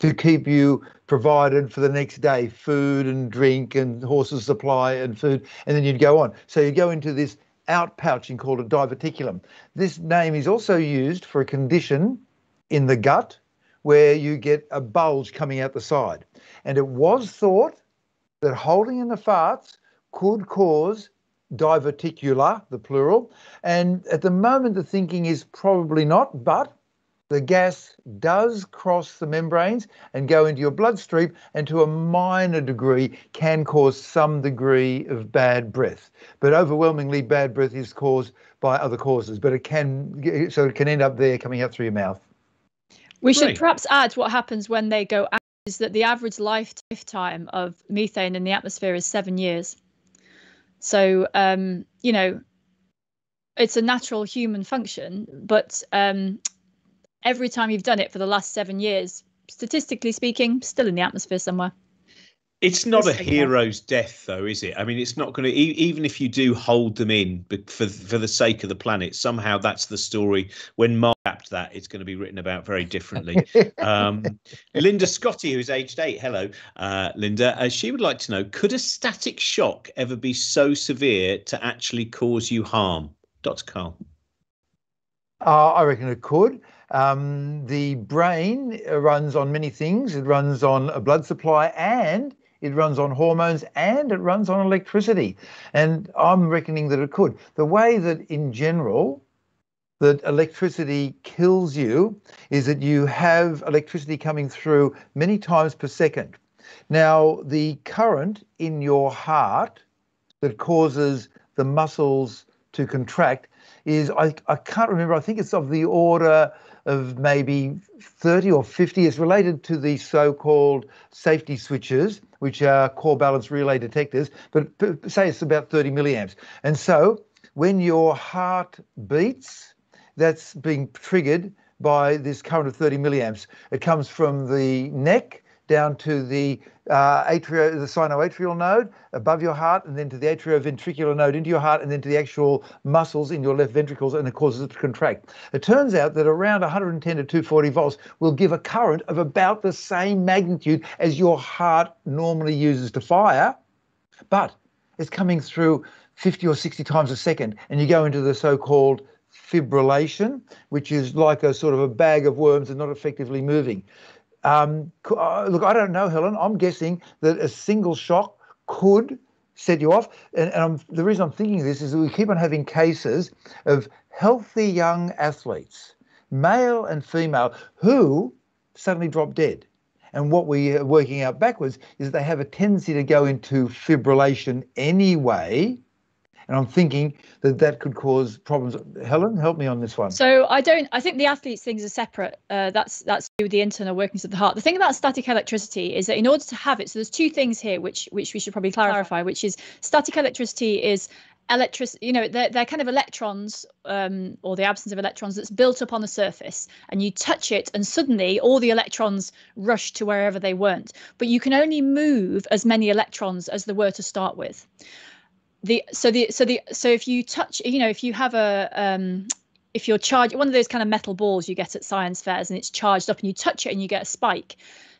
to keep you provided for the next day food and drink and horses supply and food and then you'd go on so you'd go into this outpouching called a diverticulum. This name is also used for a condition in the gut where you get a bulge coming out the side. And it was thought that holding in the farts could cause diverticula, the plural. And at the moment, the thinking is probably not, but the gas does cross the membranes and go into your bloodstream, and to a minor degree can cause some degree of bad breath. But overwhelmingly, bad breath is caused by other causes. But it can, so it can end up there coming out through your mouth. We should perhaps add what happens when they go out is that the average lifetime of methane in the atmosphere is seven years. So, um, you know, it's a natural human function, but um, every time you've done it for the last seven years, statistically speaking, still in the atmosphere somewhere. It's not a hero's death, though, is it? I mean, it's not going to. Even if you do hold them in, for for the sake of the planet, somehow that's the story. When mapped that, it's going to be written about very differently. um, Linda Scotty, who's aged eight, hello, uh, Linda. Uh, she would like to know: Could a static shock ever be so severe to actually cause you harm, Dr. Karl. Uh, I reckon it could. Um, the brain runs on many things. It runs on a blood supply and it runs on hormones and it runs on electricity. And I'm reckoning that it could. The way that in general that electricity kills you is that you have electricity coming through many times per second. Now, the current in your heart that causes the muscles to contract is, I, I can't remember, I think it's of the order of maybe 30 or 50 is related to the so-called safety switches, which are core balance relay detectors, but say it's about 30 milliamps. And so when your heart beats, that's being triggered by this current of 30 milliamps. It comes from the neck down to the uh, atrio, the sinoatrial node above your heart, and then to the atrioventricular node into your heart, and then to the actual muscles in your left ventricles, and it causes it to contract. It turns out that around 110 to 240 volts will give a current of about the same magnitude as your heart normally uses to fire, but it's coming through 50 or 60 times a second, and you go into the so-called fibrillation, which is like a sort of a bag of worms and not effectively moving. Um, uh, look, I don't know, Helen. I'm guessing that a single shock could set you off. And, and the reason I'm thinking this is that we keep on having cases of healthy young athletes, male and female, who suddenly drop dead. And what we are working out backwards is they have a tendency to go into fibrillation anyway, and I'm thinking that that could cause problems. Helen, help me on this one. So I don't. I think the athletes things are separate. Uh, that's that's with the internal workings of the heart. The thing about static electricity is that in order to have it, so there's two things here which which we should probably clarify. Which is static electricity is electricity you know they're, they're kind of electrons um, or the absence of electrons that's built up on the surface and you touch it and suddenly all the electrons rush to wherever they weren't but you can only move as many electrons as there were to start with so the so the so if you touch you know if you have a um if you're charged one of those kind of metal balls you get at science fairs and it's charged up and you touch it and you get a spike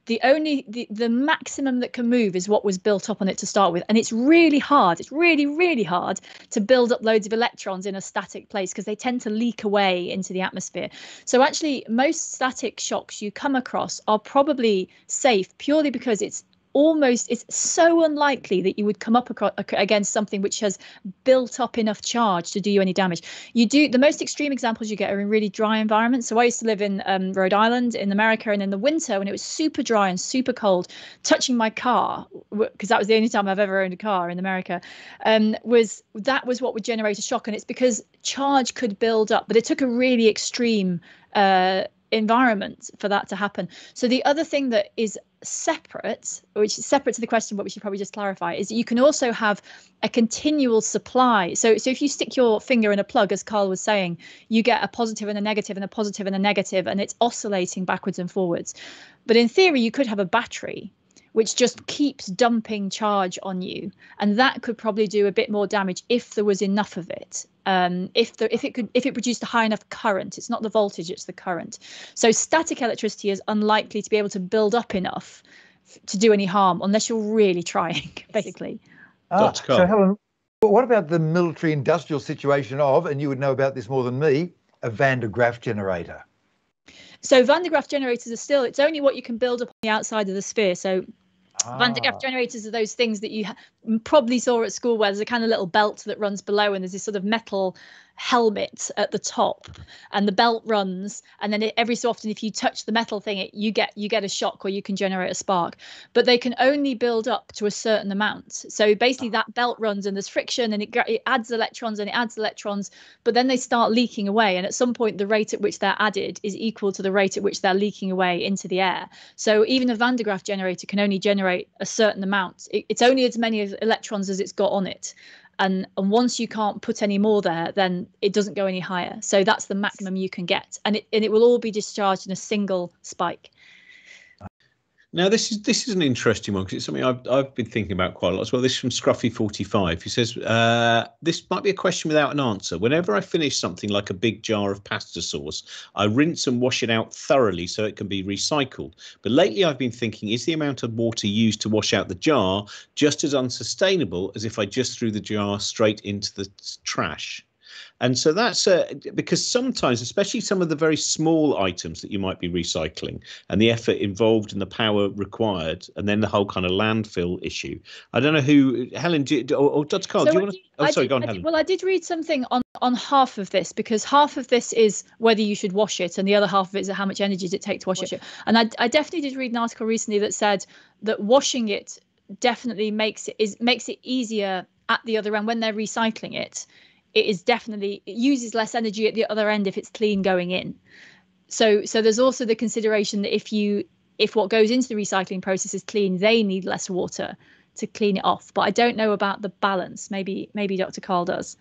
the only the, the maximum that can move is what was built up on it to start with. And it's really hard it's really really hard to build up loads of electrons in a static place because they tend to leak away into the atmosphere. So actually most static shocks you come across are probably safe purely because it's almost it's so unlikely that you would come up against something which has built up enough charge to do you any damage. You do the most extreme examples you get are in really dry environments. So I used to live in um, Rhode Island in America, and in the winter when it was super dry and super cold, touching my car because that was the only time I've ever owned a car in America, um, was that was what would generate a shock, and it's because charge could build up, but it took a really extreme. Uh, environment for that to happen. So the other thing that is separate, which is separate to the question, but we should probably just clarify, is that you can also have a continual supply. So so if you stick your finger in a plug, as Karl was saying, you get a positive and a negative and a positive and a negative, and it's oscillating backwards and forwards. But in theory, you could have a battery which just keeps dumping charge on you, and that could probably do a bit more damage if there was enough of it. Um, if the if it could if it produced a high enough current, it's not the voltage, it's the current. So static electricity is unlikely to be able to build up enough to do any harm unless you're really trying, basically. Ah, so Helen, what about the military industrial situation of, and you would know about this more than me, a Van de Graaff generator? So Van de Graaff generators are still, it's only what you can build up on the outside of the sphere. So Ah. Van de Graaff generators are those things that you probably saw at school where there's a kind of little belt that runs below and there's this sort of metal helmet at the top and the belt runs and then it, every so often if you touch the metal thing it, you get you get a shock or you can generate a spark. But they can only build up to a certain amount. So basically that belt runs and there's friction and it, it adds electrons and it adds electrons but then they start leaking away. And at some point the rate at which they're added is equal to the rate at which they're leaking away into the air. So even a van de graaff generator can only generate a certain amount. It, it's only as many electrons as it's got on it and and once you can't put any more there then it doesn't go any higher. So that's the maximum you can get. And it, and it will all be discharged in a single spike now, this is this is an interesting one because it's something I've, I've been thinking about quite a lot as well. This is from Scruffy45. He says, uh, This might be a question without an answer. Whenever I finish something like a big jar of pasta sauce, I rinse and wash it out thoroughly so it can be recycled. But lately, I've been thinking, is the amount of water used to wash out the jar just as unsustainable as if I just threw the jar straight into the trash? And so that's uh, because sometimes, especially some of the very small items that you might be recycling and the effort involved and the power required, and then the whole kind of landfill issue. I don't know who, Helen, do, or, or Dr. Karl, so do you want to? Oh, sorry, did, go on, I Helen. Did, well, I did read something on, on half of this because half of this is whether you should wash it, and the other half of it is how much energy does it take to wash it. And I, I definitely did read an article recently that said that washing it definitely makes it is makes it easier at the other end when they're recycling it it is definitely it uses less energy at the other end if it's clean going in. So so there's also the consideration that if you if what goes into the recycling process is clean they need less water to clean it off. But i don't know about the balance. Maybe maybe dr. Karl does.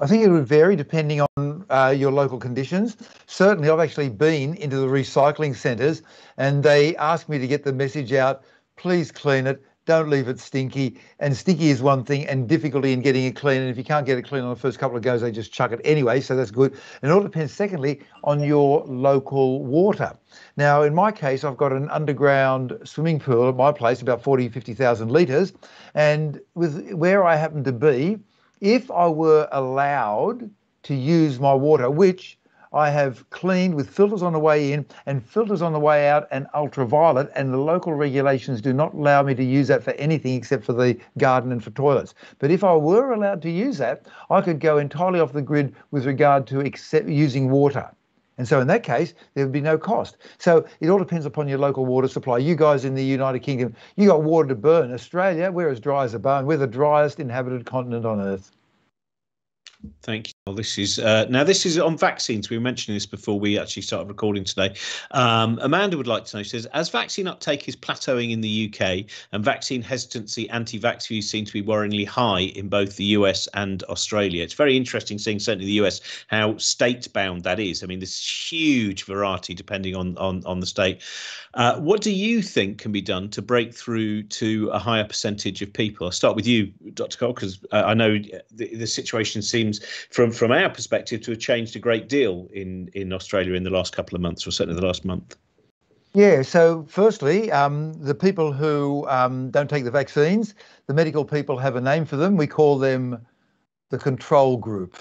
I think it would vary depending on uh, your local conditions. Certainly, I've actually been into the recycling centres and they ask me to get the message out please clean it, don't leave it stinky. And stinky is one thing, and difficulty in getting it clean. And if you can't get it clean on the first couple of goes, they just chuck it anyway. So that's good. And it all depends, secondly, on your local water. Now, in my case, I've got an underground swimming pool at my place, about 40, 50,000 litres. And with where I happen to be, if I were allowed to use my water, which I have cleaned with filters on the way in and filters on the way out and ultraviolet, and the local regulations do not allow me to use that for anything except for the garden and for toilets. But if I were allowed to use that, I could go entirely off the grid with regard to using water. And so in that case, there would be no cost. So it all depends upon your local water supply. You guys in the United Kingdom, you got water to burn. Australia, we're as dry as a bone. We're the driest inhabited continent on Earth. Thank you. Well, this is uh, now this is on vaccines. We were mentioning this before we actually started recording today. Um, Amanda would like to know. She says, as vaccine uptake is plateauing in the UK and vaccine hesitancy, anti-vax views seem to be worryingly high in both the US and Australia. It's very interesting seeing certainly the US how state-bound that is. I mean, there's huge variety depending on on on the state. Uh, what do you think can be done to break through to a higher percentage of people? I'll start with you, Dr. Karl, because uh, I know the, the situation seems from from our perspective to have changed a great deal in in Australia in the last couple of months, or certainly the last month. Yeah, so firstly, um, the people who um, don't take the vaccines, the medical people have a name for them. We call them the control group.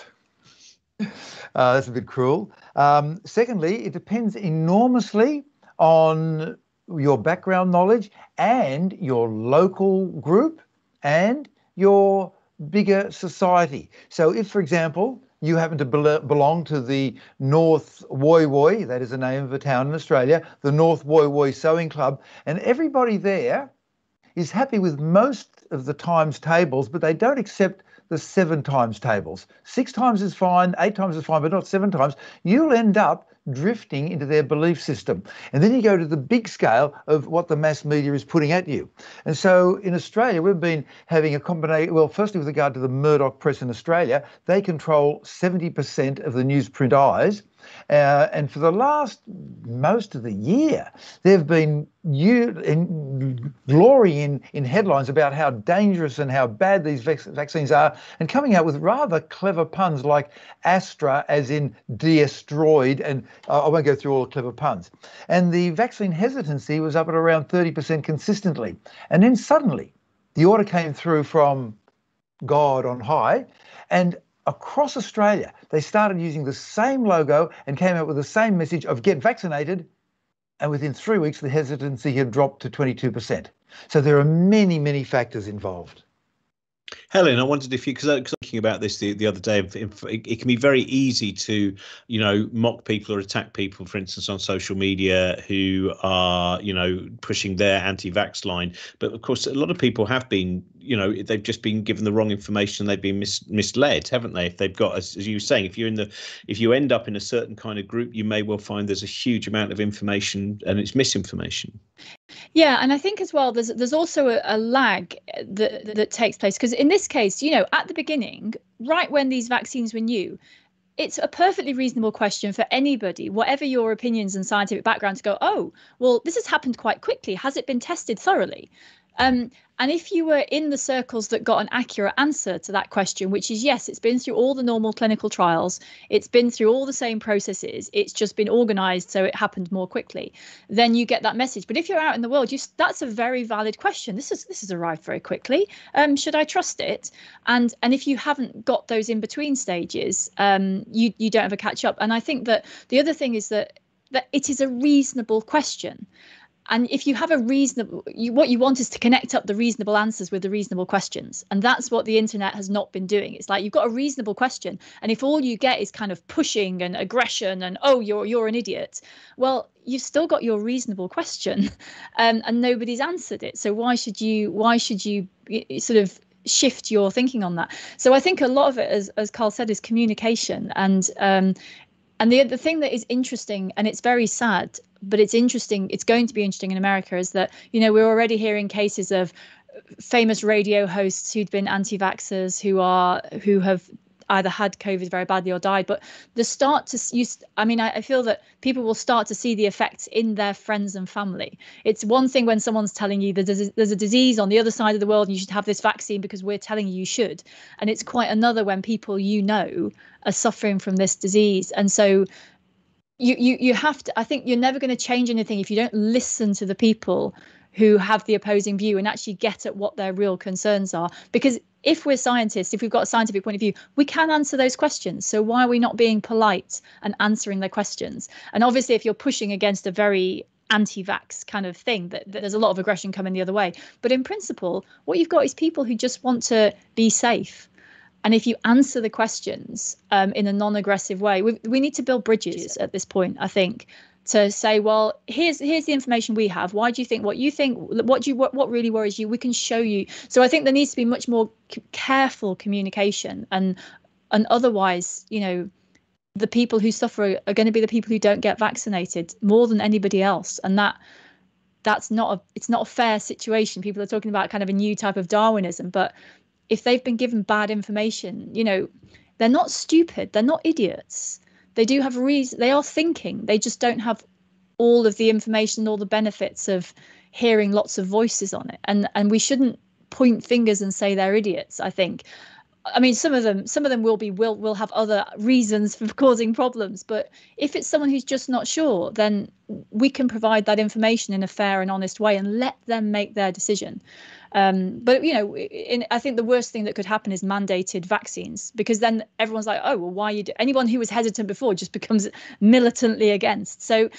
uh, that's a bit cruel. Um, secondly, it depends enormously on your background knowledge and your local group and your bigger society. So if, for example, you happen to belong to the North Woy Woy, that is the name of a town in Australia, the North Woy Woy Sewing Club, and everybody there is happy with most of the times tables, but they don't accept the seven times tables. Six times is fine, eight times is fine, but not seven times. You'll end up drifting into their belief system. And then you go to the big scale of what the mass media is putting at you. And so in Australia, we've been having a combination, well, firstly with regard to the Murdoch press in Australia, they control 70% of the newsprint eyes. Uh, and for the last most of the year, there have been in glory in, in headlines about how dangerous and how bad these vac- vaccines are, and coming out with rather clever puns like Astra, as in destroyed, and uh, I won't go through all the clever puns. And the vaccine hesitancy was up at around 30% consistently. And then suddenly, the order came through from God on high, and across Australia, they started using the same logo and came out with the same message of get vaccinated. And within three weeks, the hesitancy had dropped to 22%. So there are many, many factors involved. Helen, I wondered if you, because I was thinking about this the, the other day, it, it can be very easy to, you know, mock people or attack people, for instance, on social media who are, you know, pushing their anti-vax line. But of course, a lot of people have been, you know, they've just been given the wrong information. They've been mis- misled, haven't they? If they've got, as, as you were saying, if you're in the, if you end up in a certain kind of group, you may well find there's a huge amount of information and it's misinformation. Yeah, and I think as well, there's there's also a, a lag that that takes place because in this case, you know, at the beginning, right when these vaccines were new, it's a perfectly reasonable question for anybody, whatever your opinions and scientific background, to go, oh, well, this has happened quite quickly. Has it been tested thoroughly? Um, and if you were in the circles that got an accurate answer to that question, which is yes, it's been through all the normal clinical trials, it's been through all the same processes, it's just been organized so it happened more quickly, then you get that message. But if you're out in the world, you, that's a very valid question. This is this has arrived very quickly. Um, should I trust it? And and if you haven't got those in between stages, um, you you don't ever catch up. And I think that the other thing is that that it is a reasonable question and if you have a reasonable you, what you want is to connect up the reasonable answers with the reasonable questions. And that's what the internet has not been doing. It's like you've got a reasonable question and if all you get is kind of pushing and aggression and oh you're you're an idiot well you've still got your reasonable question um, and nobody's answered it. So why should you why should you sort of shift your thinking on that? So i think a lot of it as, as karl said is communication. And um, and the the thing that is interesting, and it's very sad, but it's interesting. It's going to be interesting in America, is that you know we're already hearing cases of famous radio hosts who'd been anti-vaxxers who are who have either had COVID very badly or died. But the start to use, I mean, I, I, feel that people will start to see the effects in their friends and family. It's one thing when someone's telling you that there's a, there's a disease on the other side of the world and you should have this vaccine because we're telling you you should. And it's quite another when people you know are suffering from this disease. And so you you you have to I think you're never going to change anything if you don't listen to the people who have the opposing view and actually get at what their real concerns are because if we're scientists, if we've got a scientific point of view, we can answer those questions. So why are we not being polite and answering their questions? And obviously, if you're pushing against a very anti-vax kind of thing, that, that there's a lot of aggression coming the other way. But in principle, what you've got is people who just want to be safe. And if you answer the questions um, in a non-aggressive way, we, we need to build bridges at this point. I think to say, well, here's here's the information we have. Why do you think what you think? What do you what, what really worries you? We can show you. So I think there needs to be much more c- careful communication, and and otherwise, you know, the people who suffer are going to be the people who don't get vaccinated more than anybody else, and that that's not a it's not a fair situation. People are talking about kind of a new type of Darwinism, but if they've been given bad information, you know, they're not stupid. They're not idiots they do have reason they are thinking they just don't have all of the information all the benefits of hearing lots of voices on it and and we shouldn't point fingers and say they're idiots i think I mean, some of them, some of them will be will will have other reasons for causing problems. But if it's someone who's just not sure, then we can provide that information in a fair and honest way and let them make their decision. Um, but you know, in, I think the worst thing that could happen is mandated vaccines because then everyone's like, oh, well, why you do? Anyone who was hesitant before just becomes militantly against. So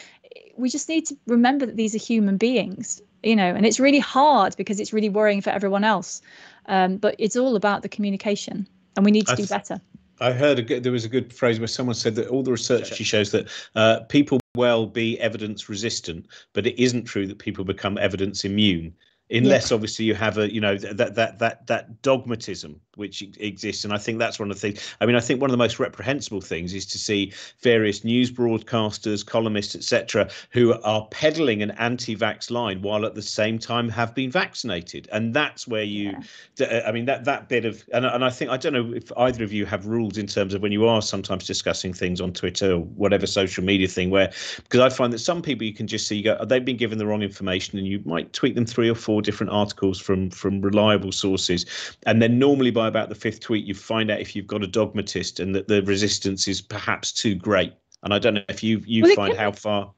we just need to remember that these are human beings, you know, and it's really hard because it's really worrying for everyone else. Um, but it's all about the communication, and we need to do better. I heard a good, there was a good phrase where someone said that all the research actually shows that uh, people well be evidence resistant, but it isn't true that people become evidence immune unless yeah. obviously you have a you know that that that that dogmatism which exists and i think that's one of the things i mean i think one of the most reprehensible things is to see various news broadcasters columnists etc who are peddling an anti-vax line while at the same time have been vaccinated and that's where you yeah. Uh, i mean that that bit of and, and i think i don't know if either of you have rules in terms of when you are sometimes discussing things on twitter or whatever social media thing where because i find that some people you can just see you go they've been given the wrong information and you might tweet them three or four different articles from from reliable sources, and then normally by about the fifth tweet you find out if you've got a dogmatist and that the resistance is perhaps too great. And I don't know if you you well, find how far.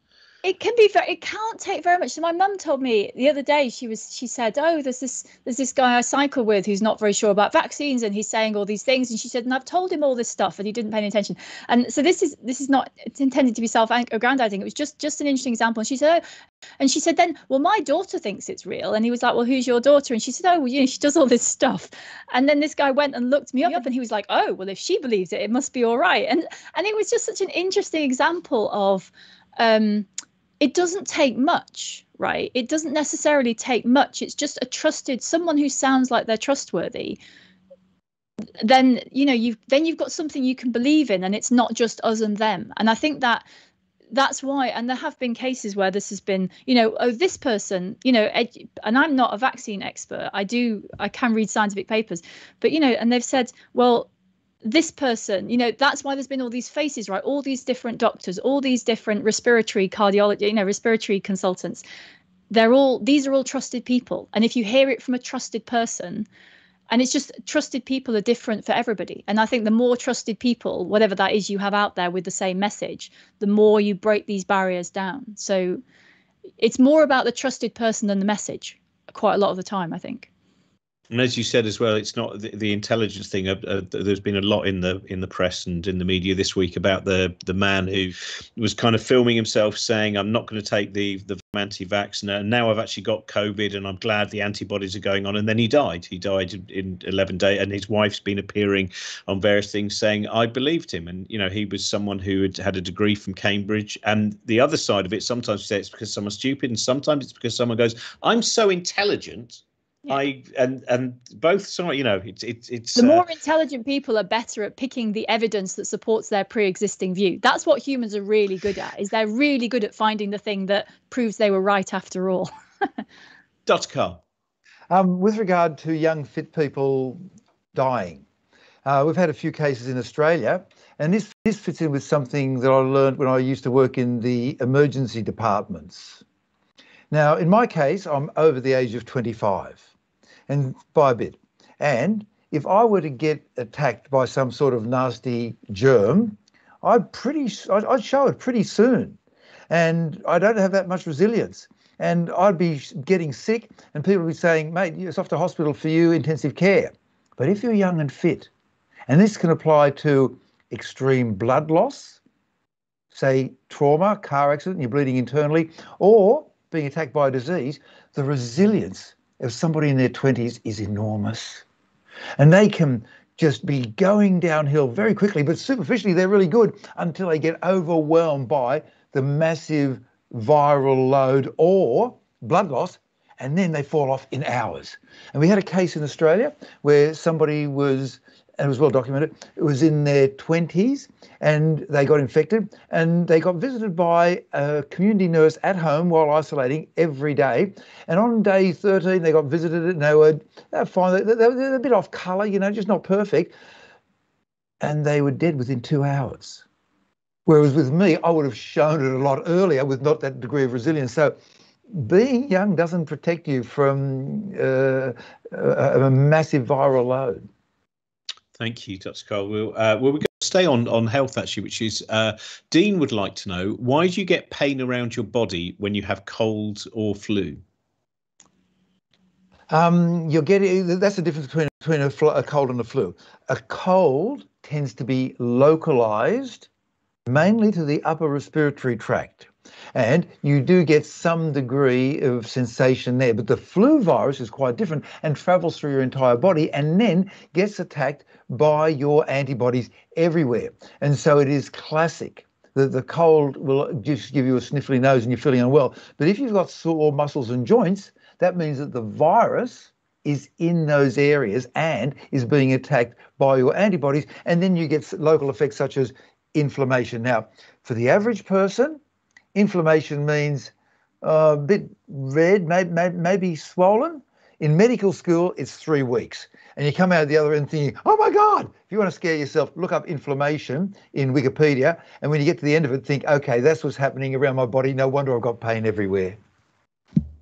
It can be very it can't take very much. So my mum told me the other day she was she said oh there's this there's this guy i cycle with who's not very sure about vaccines and he's saying all these things. And she said and i've told him all this stuff and he didn't pay any attention. And so this is this is not it's intended to be self-aggrandizing. It was just just an interesting example. And she said oh, and she said then well my daughter thinks it's real. And he was like well who's your daughter? And she said oh well you know she does all this stuff. And then this guy went and looked me up and he was like oh well if she believes it it must be all right. And and it was just such an interesting example of um it doesn't take much, right? It doesn't necessarily take much. It's just a trusted someone who sounds like they're trustworthy. Then you know you've then you've got something you can believe in, and it's not just us and them. And I think that that's why and there have been cases where this has been you know oh this person you know and i'm not a vaccine expert i do i can read scientific papers but you know and they've said well this person, you know, that's why there's been all these faces, right? All these different doctors, all these different respiratory cardiology, you know, respiratory consultants. They're all these are all trusted people. And if you hear it from a trusted person, and it's just trusted people are different for everybody. And I think the more trusted people, whatever that is you have out there with the same message, the more you break these barriers down. So it's more about the trusted person than the message quite a lot of the time, I think. And as you said as well, it's not the, the intelligence thing. Uh, uh, there's been a lot in the in the press and in the media this week about the the man who was kind of filming himself saying, "I'm not going to take the the anti-vax and now I've actually got COVID and I'm glad the antibodies are going on." And then he died. He died in 11 days, and his wife's been appearing on various things saying, "I believed him." And you know, he was someone who had had a degree from Cambridge. And the other side of it, sometimes you say it's because someone's stupid, and sometimes it's because someone goes, "I'm so intelligent." Yeah. I and and both sorry, you know, it's it's it's the more uh, intelligent people are better at picking the evidence that supports their pre-existing view. That's what humans are really good at. Is they're really good at finding the thing that proves they were right after all. Dr. Karl. Um, with regard to young fit people dying, uh, we've had a few cases in Australia, and this this fits in with something that I learned when I used to work in the emergency departments. Now, in my case, I'm over the age of 25 and by a bit. And if I were to get attacked by some sort of nasty germ, I'd pretty I'd show it pretty soon, and I don't have that much resilience. And I'd be getting sick, and people would be saying, "Mate, it's off to hospital for you, intensive care." But if you're young and fit, and this can apply to extreme blood loss, say trauma, car accident, you're bleeding internally, or being attacked by a disease, the resilience of somebody in their 20s is enormous. And they can just be going downhill very quickly, but superficially they're really good until they get overwhelmed by the massive viral load or blood loss, and then they fall off in hours. And we had a case in Australia where somebody was and it was well documented. It was in their 20s and they got infected and they got visited by a community nurse at home while isolating every day. And on day 13, they got visited and they were, were fine. They, they were a bit off colour, you know, just not perfect. And they were dead within two hours. Whereas with me, I would have shown it a lot earlier with not that degree of resilience. So being young doesn't protect you from uh, a, a massive viral load. Thank you, Dr. Karl. We'll, uh, well, we're going to stay on, on health actually, which is uh, Dean would like to know why do you get pain around your body when you have colds or flu? Um, you're getting that's the difference between between a, a cold and a flu. A cold tends to be localized mainly to the upper respiratory tract. And you do get some degree of sensation there. But the flu virus is quite different and travels through your entire body and then gets attacked by your antibodies everywhere. And so it is classic that the cold will just give you a sniffly nose and you're feeling unwell. But if you've got sore muscles and joints, that means that the virus is in those areas and is being attacked by your antibodies. And then you get local effects such as inflammation. Now, for the average person, inflammation means uh, a bit red, maybe, maybe, maybe swollen. In medical school, it's three weeks. And you come out the other end thinking, oh my God, if you want to scare yourself, look up inflammation in Wikipedia. And when you get to the end of it, think, okay, that's what's happening around my body. No wonder I've got pain everywhere.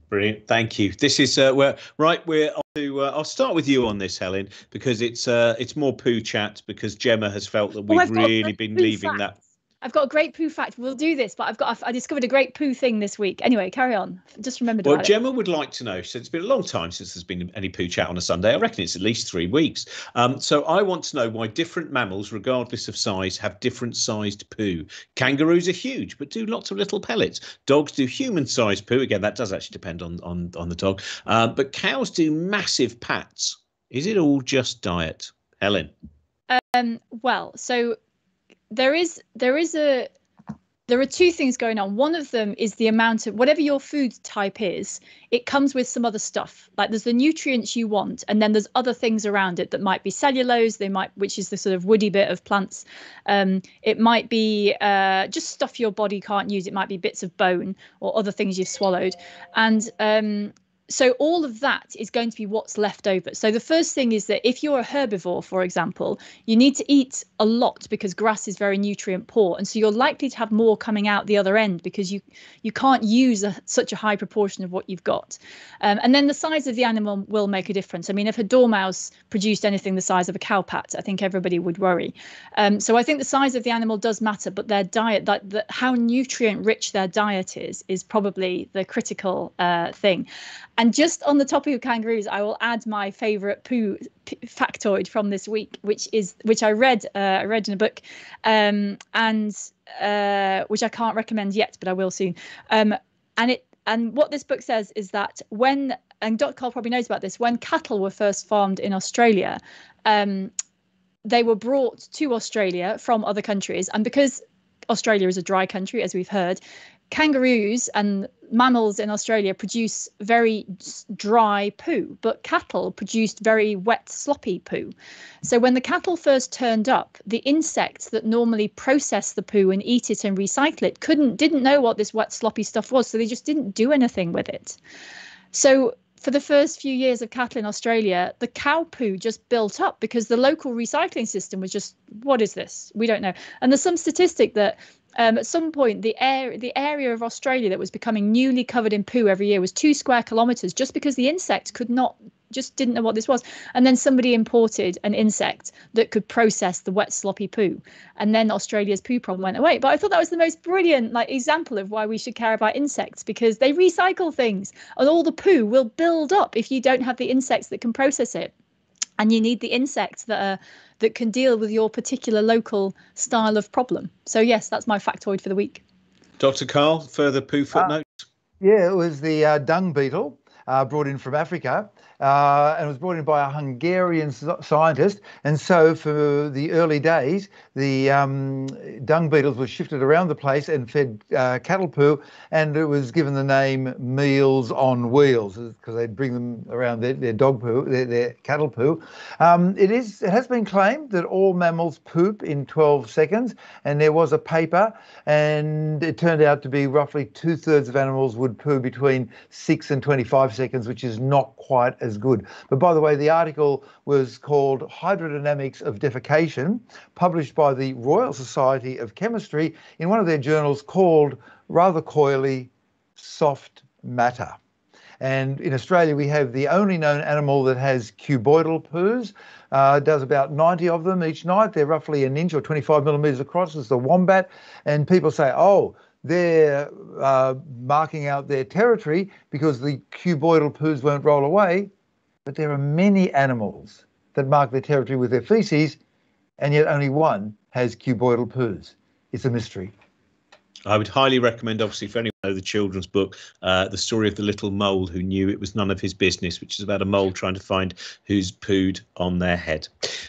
Brilliant, thank you. This is uh, where right. We're to. Uh, I'll start with you on this, Helen, because it's uh, it's more poo chat because Gemma has felt that we've really been leaving facts. that I've got a great poo fact. We'll do this, but I've got I discovered a great poo thing this week. Anyway, carry on. Just remembered. Well, Gemma it. would like to know. So it's been a long time since there's been any poo chat on a Sunday. I reckon it's at least three weeks. Um, so I want to know why different mammals, regardless of size, have different sized poo. Kangaroos are huge, but do lots of little pellets. Dogs do human-sized poo. Again, that does actually depend on on on the dog. Uh, but cows do massive pats. Is it all just diet, Helen? Um, well, so there is there is a there are two things going on. One of them is the amount of whatever your food type is, it comes with some other stuff. Like there's the nutrients you want, and then there's other things around it that might be cellulose. They might, which is the sort of woody bit of plants. Um, it might be uh, just stuff your body can't use. It might be bits of bone or other things you've swallowed, and um, so all of that is going to be what's left over. So the first thing is that if you're a herbivore, for example, you need to eat a lot because grass is very nutrient poor, and so you're likely to have more coming out the other end because you you can't use a, such a high proportion of what you've got. Um, and then the size of the animal will make a difference. I mean, if a dormouse produced anything the size of a cow pat, I think everybody would worry. Um, so I think the size of the animal does matter, but their diet, that, that how nutrient rich their diet is, is probably the critical uh, thing. And just on the topic of kangaroos, I will add my favourite poo p- factoid from this week, which is which I read uh, I read in a book, um, and uh, which I can't recommend yet, but I will soon. Um, and it and what this book says is that when and Dr. Karl probably knows about this when cattle were first farmed in Australia. Um, they were brought to Australia from other countries, and because Australia is a dry country, as we've heard, kangaroos and mammals in Australia produce very dry poo, but cattle produced very wet, sloppy poo. So when the cattle first turned up, the insects that normally process the poo and eat it and recycle it couldn't didn't know what this wet, sloppy stuff was, so they just didn't do anything with it. So for the first few years of cattle in Australia, the cow poo just built up because the local recycling system was just, what is this? We don't know. And there's some statistic that um, at some point the air the area of Australia that was becoming newly covered in poo every year was two square kilometers just because the insects could not just didn't know what this was. And then somebody imported an insect that could process the wet sloppy poo. And then Australia's poo problem went away. But I thought that was the most brilliant like example of why we should care about insects because they recycle things and all the poo will build up if you don't have the insects that can process it and you need the insects that are that can deal with your particular local style of problem. So yes, that's my factoid for the week. Dr. Karl, further poo footnotes? Uh, yeah, it was the uh, dung beetle uh, brought in from Africa uh, and was brought in by a Hungarian scientist. And so, for the early days, the um, dung beetles were shifted around the place and fed uh, cattle poo, and it was given the name Meals on Wheels because they'd bring them around their, their dog poo, their, their cattle poo. Um, it is. It has been claimed that all mammals poop in 12 seconds, and there was a paper, and it turned out to be roughly two thirds of animals would poo between six and 25 seconds, which is not quite as good. But by the way, the article was called Hydrodynamics of Defecation, published by the Royal Society of Chemistry in one of their journals called, rather coyly, Soft Matter. And in Australia, we have the only known animal that has cuboidal poos. Uh, does about 90 of them each night. They're roughly an inch or 25 millimetres across. It's the wombat. And people say, oh, they're uh, marking out their territory because the cuboidal poos won't roll away. But there are many animals that mark their territory with their feces, and yet only one has cuboidal poos. It's a mystery. I would highly recommend, obviously, for anyone know the children's book, uh, the story of the little mole who knew it was none of his business, which is about a mole trying to find who's pooed on their head.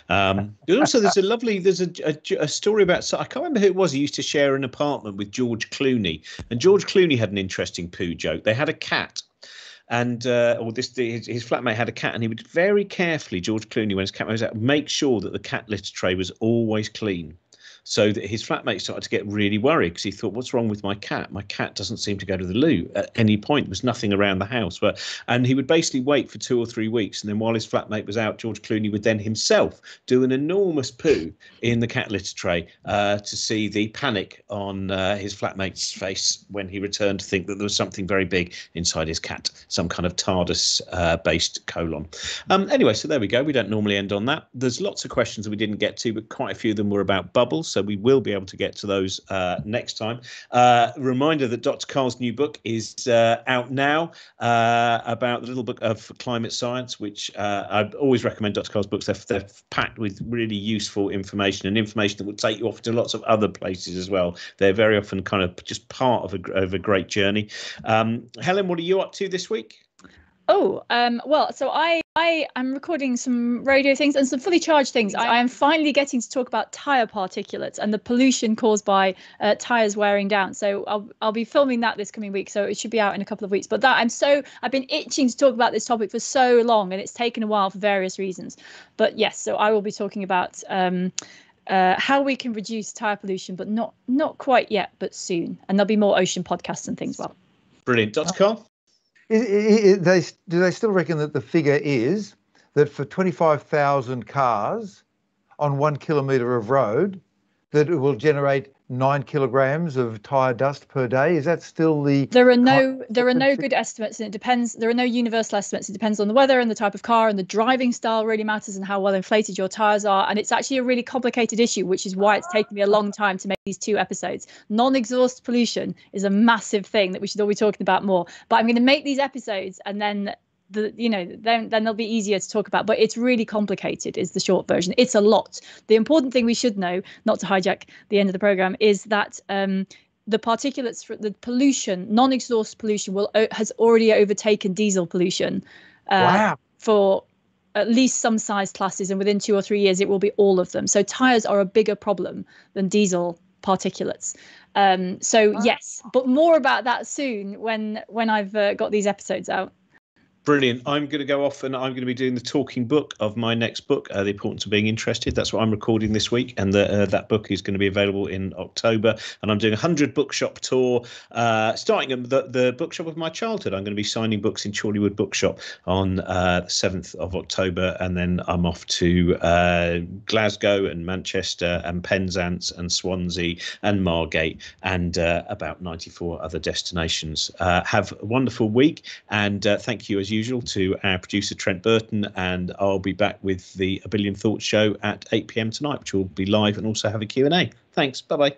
Um, also, there's a lovely, there's a, a, a, story about, I can't remember who it was. He used to share an apartment with George Clooney, and George Clooney had an interesting poo joke. They had a cat and uh, or this his, his, flatmate had a cat, and he would very carefully George Clooney when his cat was out make sure that the cat litter tray was always clean so that his flatmate started to get really worried because he thought, "What's wrong with my cat? My cat doesn't seem to go to the loo at any point. There was nothing around the house." But and he would basically wait for two or three weeks, and then while his flatmate was out, George Clooney would then himself do an enormous poo in the cat litter tray uh, to see the panic on uh, his flatmate's face when he returned to think that there was something very big inside his cat, some kind of TARDIS-based uh, colon. Um, anyway, so there we go. We don't normally end on that. There's lots of questions that we didn't get to, but quite a few of them were about bubbles. So we will be able to get to those uh, next time. Uh, reminder that Dr. Karl's new book is uh, out now uh, about the little book of climate science, which uh, I always recommend Dr. Karl's books. They're, they're packed with really useful information and information that will take you off to lots of other places as well. They're very often kind of just part of a, of a great journey. Um, Helen, what are you up to this week? Oh, um, well, so I I am recording some radio things and some fully charged things. I am finally getting to talk about tire particulates and the pollution caused by uh, tires wearing down. So I'll I'll be filming that this coming week. So it should be out in a couple of weeks. But that I'm so I've been itching to talk about this topic for so long, and it's taken a while for various reasons. But yes, so I will be talking about. Um, uh, how we can reduce tire pollution, but not not quite yet, but soon. And there'll be more ocean podcasts and things. Well, brilliant, Dr. They do they still reckon that the figure is that for 25,000 cars on one kilometre of road, that it will generate nine kilograms of tire dust per day. Is that still the? There are no there are no good estimates, and it depends. There are no universal estimates. It depends on the weather and the type of car, and the driving style really matters, and how well inflated your tires are. And it's actually a really complicated issue, which is why it's taken me a long time to make these two episodes. Non-exhaust pollution is a massive thing that we should all be talking about more. But I'm going to make these episodes, and then the you know then then they'll be easier to talk about but it's really complicated is the short version. It's a lot. The important thing we should know not to hijack the end of the program is that um, the particulates for the pollution non-exhaust pollution will has already overtaken diesel pollution uh, wow. for at least some size classes and within two or three years it will be all of them. So tires are a bigger problem than diesel particulates. Um, so wow. yes but more about that soon when when i've uh, got these episodes out Brilliant. I'm going to go off and I'm going to be doing the talking book of my next book, uh, The Importance of Being Interested. That's what I'm recording this week. And the, uh, that book is going to be available in October. And I'm doing a 100 bookshop tour, uh, starting at the, the bookshop of my childhood. I'm going to be signing books in Chorleywood Bookshop on uh, the 7th of October. And then I'm off to uh, Glasgow and Manchester and Penzance and Swansea and Margate and uh, about 94 other destinations. have a wonderful week. And thank you as usual, to our producer Trent Burton, and I'll be back with the A Billion Thoughts show at 8 p.m. tonight, which will be live and also have a Q&A. Thanks. Bye-bye.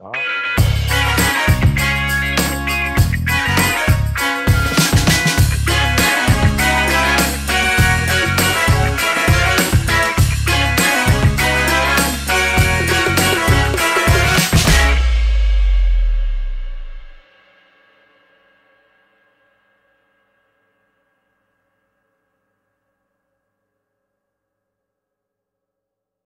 Bye.